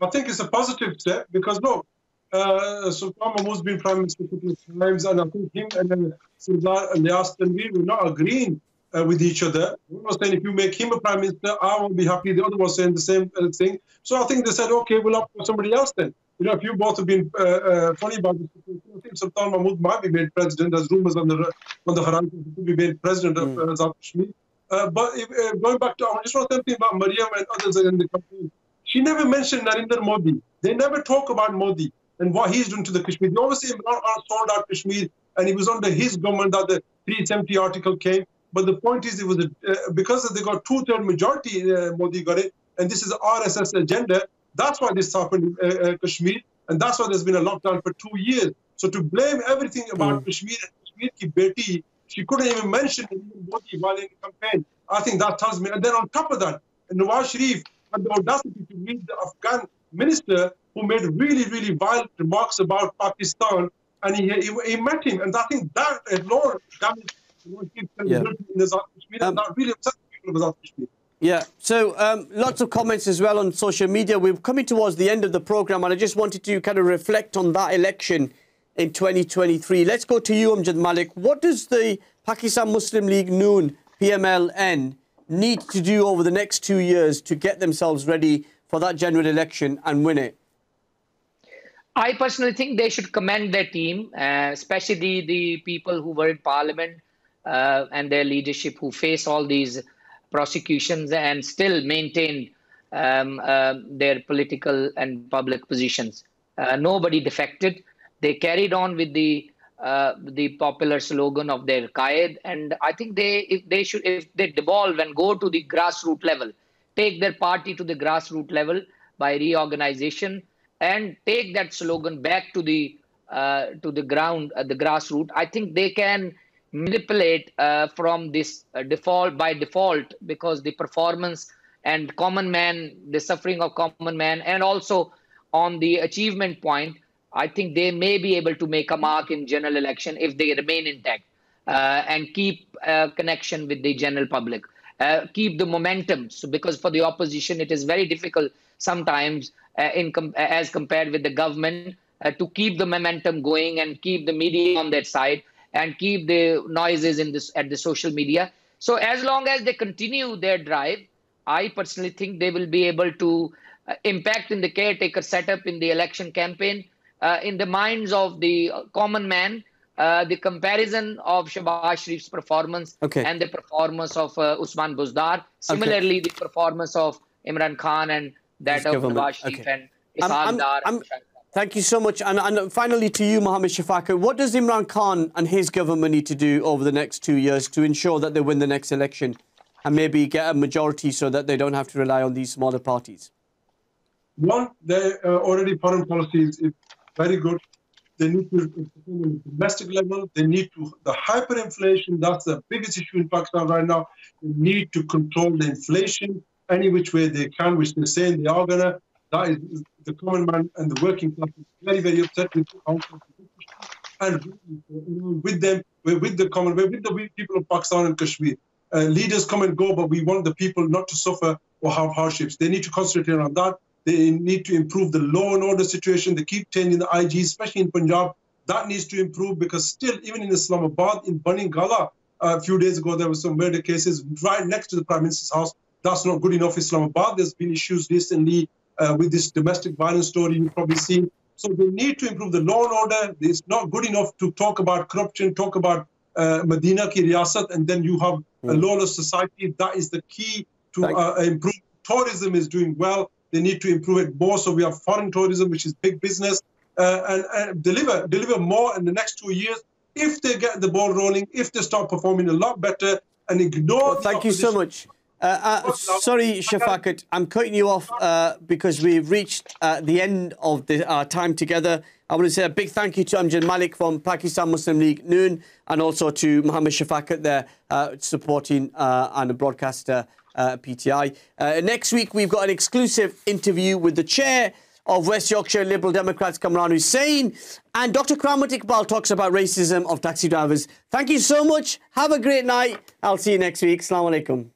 I think it's a positive step because look, uh, Sultan Mahmood's been prime minister a couple of times, and I think him and then Sardar and Yas Tanveer were not agreeing uh, with each other. One was saying if you make him a prime minister, I won't be happy. The other was saying the same uh, thing. So I think they said, okay, we'll opt for somebody else then. You know, if you both have been uh, uh, funny about this, I think Sultan Mahmood might be made president. There's rumors on the on the horizon he could be made president of uh, Azad Kashmir. Uh, but if, uh, going back to, I just want to say about Mariam and others in the campaign. She never mentioned Narendra Modi. They never talk about Modi and what he's doing to the Kashmir. Obviously Imran Khan sold out Kashmir, and it was under his government that the 370 article came. But the point is, it was a, uh, because they got two-third majority. Uh, Modi got it, and this is RSS agenda. That's why this happened in uh, uh, Kashmir, and that's why there's been a lockdown for two years. So to blame everything about Kashmir and Kashmir ki beti, she couldn't even mention Modi while in the campaign. I think that tells me. And then on top of that, Nawaz Sharif had the audacity to meet the Afghan minister who made really, really violent remarks about Pakistan, and he, he, he met him. And I think that alone damaged Yeah. in Azad Kashmir, Um, really upset the people of Azad Kashmir. Yeah, so um, lots of comments as well on social media. We're coming towards the end of the program, and I just wanted to kind of reflect on that election in 2023. Let's go to you, Amjad Malik. What does the Pakistan Muslim League Noon, PMLN, need to do over the next two years to get themselves ready for that general election and win it? I personally think they should commend their team, uh, especially the, the people who were in parliament uh, and their leadership who face all these prosecutions and still maintained um, uh, their political and public positions. Uh, nobody defected. They carried on with the uh, the popular slogan of their Qaed, and I think they if they should if they devolve and go to the grassroots level, take their party to the grassroots level by reorganization and take that slogan back to the uh, to the ground, uh, the grassroots. I think they can manipulate uh, from this uh, default by default because the performance and common man, the suffering of common man, and also on the achievement point, I think they may be able to make a mark in general election if they remain intact uh, and keep uh, connection with the general public, keep the momentum. So because for the opposition, it is very difficult sometimes in com- as compared with the government uh, to keep the momentum going and keep the media on their side and keep the noises in this at the social media. So as long as they continue their drive, I personally think they will be able to uh, impact in the caretaker setup in the election campaign, uh, in the minds of the common man. Uh, the comparison of Shehbaz Sharif's performance okay. and the performance of uh, Usman Buzdar. Similarly, okay. the performance of Imran Khan and that His of Nawaz Sharif okay. and Ishaq Dar. Thank you so much. And, and finally to you, Mohammed Shafaqat, what does Imran Khan and his government need to do over the next two years to ensure that they win the next election and maybe get a majority so that they don't have to rely on these smaller parties? One, their uh, already foreign policy is, is very good. They need to perform on the domestic level. They need to the hyperinflation. That's the biggest issue in Pakistan right now. They need to control the inflation any which way they can, which they're saying they are gonna. That is the common man and the working class is very, very upset with and with them, we're with the common, we're with the people of Pakistan and Kashmir. Uh, leaders come and go, but we want the people not to suffer or have hardships. They need to concentrate on that. They need to improve the law and order situation. They keep changing the IG, especially in Punjab. That needs to improve because still, even in Islamabad, in Bani Gala, a few days ago, there were some murder cases right next to the Prime Minister's house. That's not good enough. Islamabad, there's been issues recently uh, with this domestic violence story you've probably seen. So they need to improve the law and order. It's not good enough to talk about corruption, talk about uh, Medina ki riyasat, and then you have a hmm. lawless society. That is the key to uh, improve. Tourism is doing well. They need to improve it more. So we have foreign tourism, which is big business, uh, and, and deliver deliver more in the next two years. If they get the ball rolling, if they start performing a lot better, and ignore. Well, thank you so much. Uh, uh, sorry, Shafaqat, I'm cutting you off uh, because we've reached uh, the end of the, our time together. I want to say a big thank you to Amjad Malik from Pakistan Muslim League Noon and also to Mohammed Shafaqat there uh, supporting uh, and a broadcaster PTI. next week, we've got an exclusive interview with the chair of West Yorkshire Liberal Democrats, Kamran Hussain. And Dr. Karamat Iqbal talks about racism of taxi drivers. Thank you so much. Have a great night. I'll see you next week. Assalamu alaikum.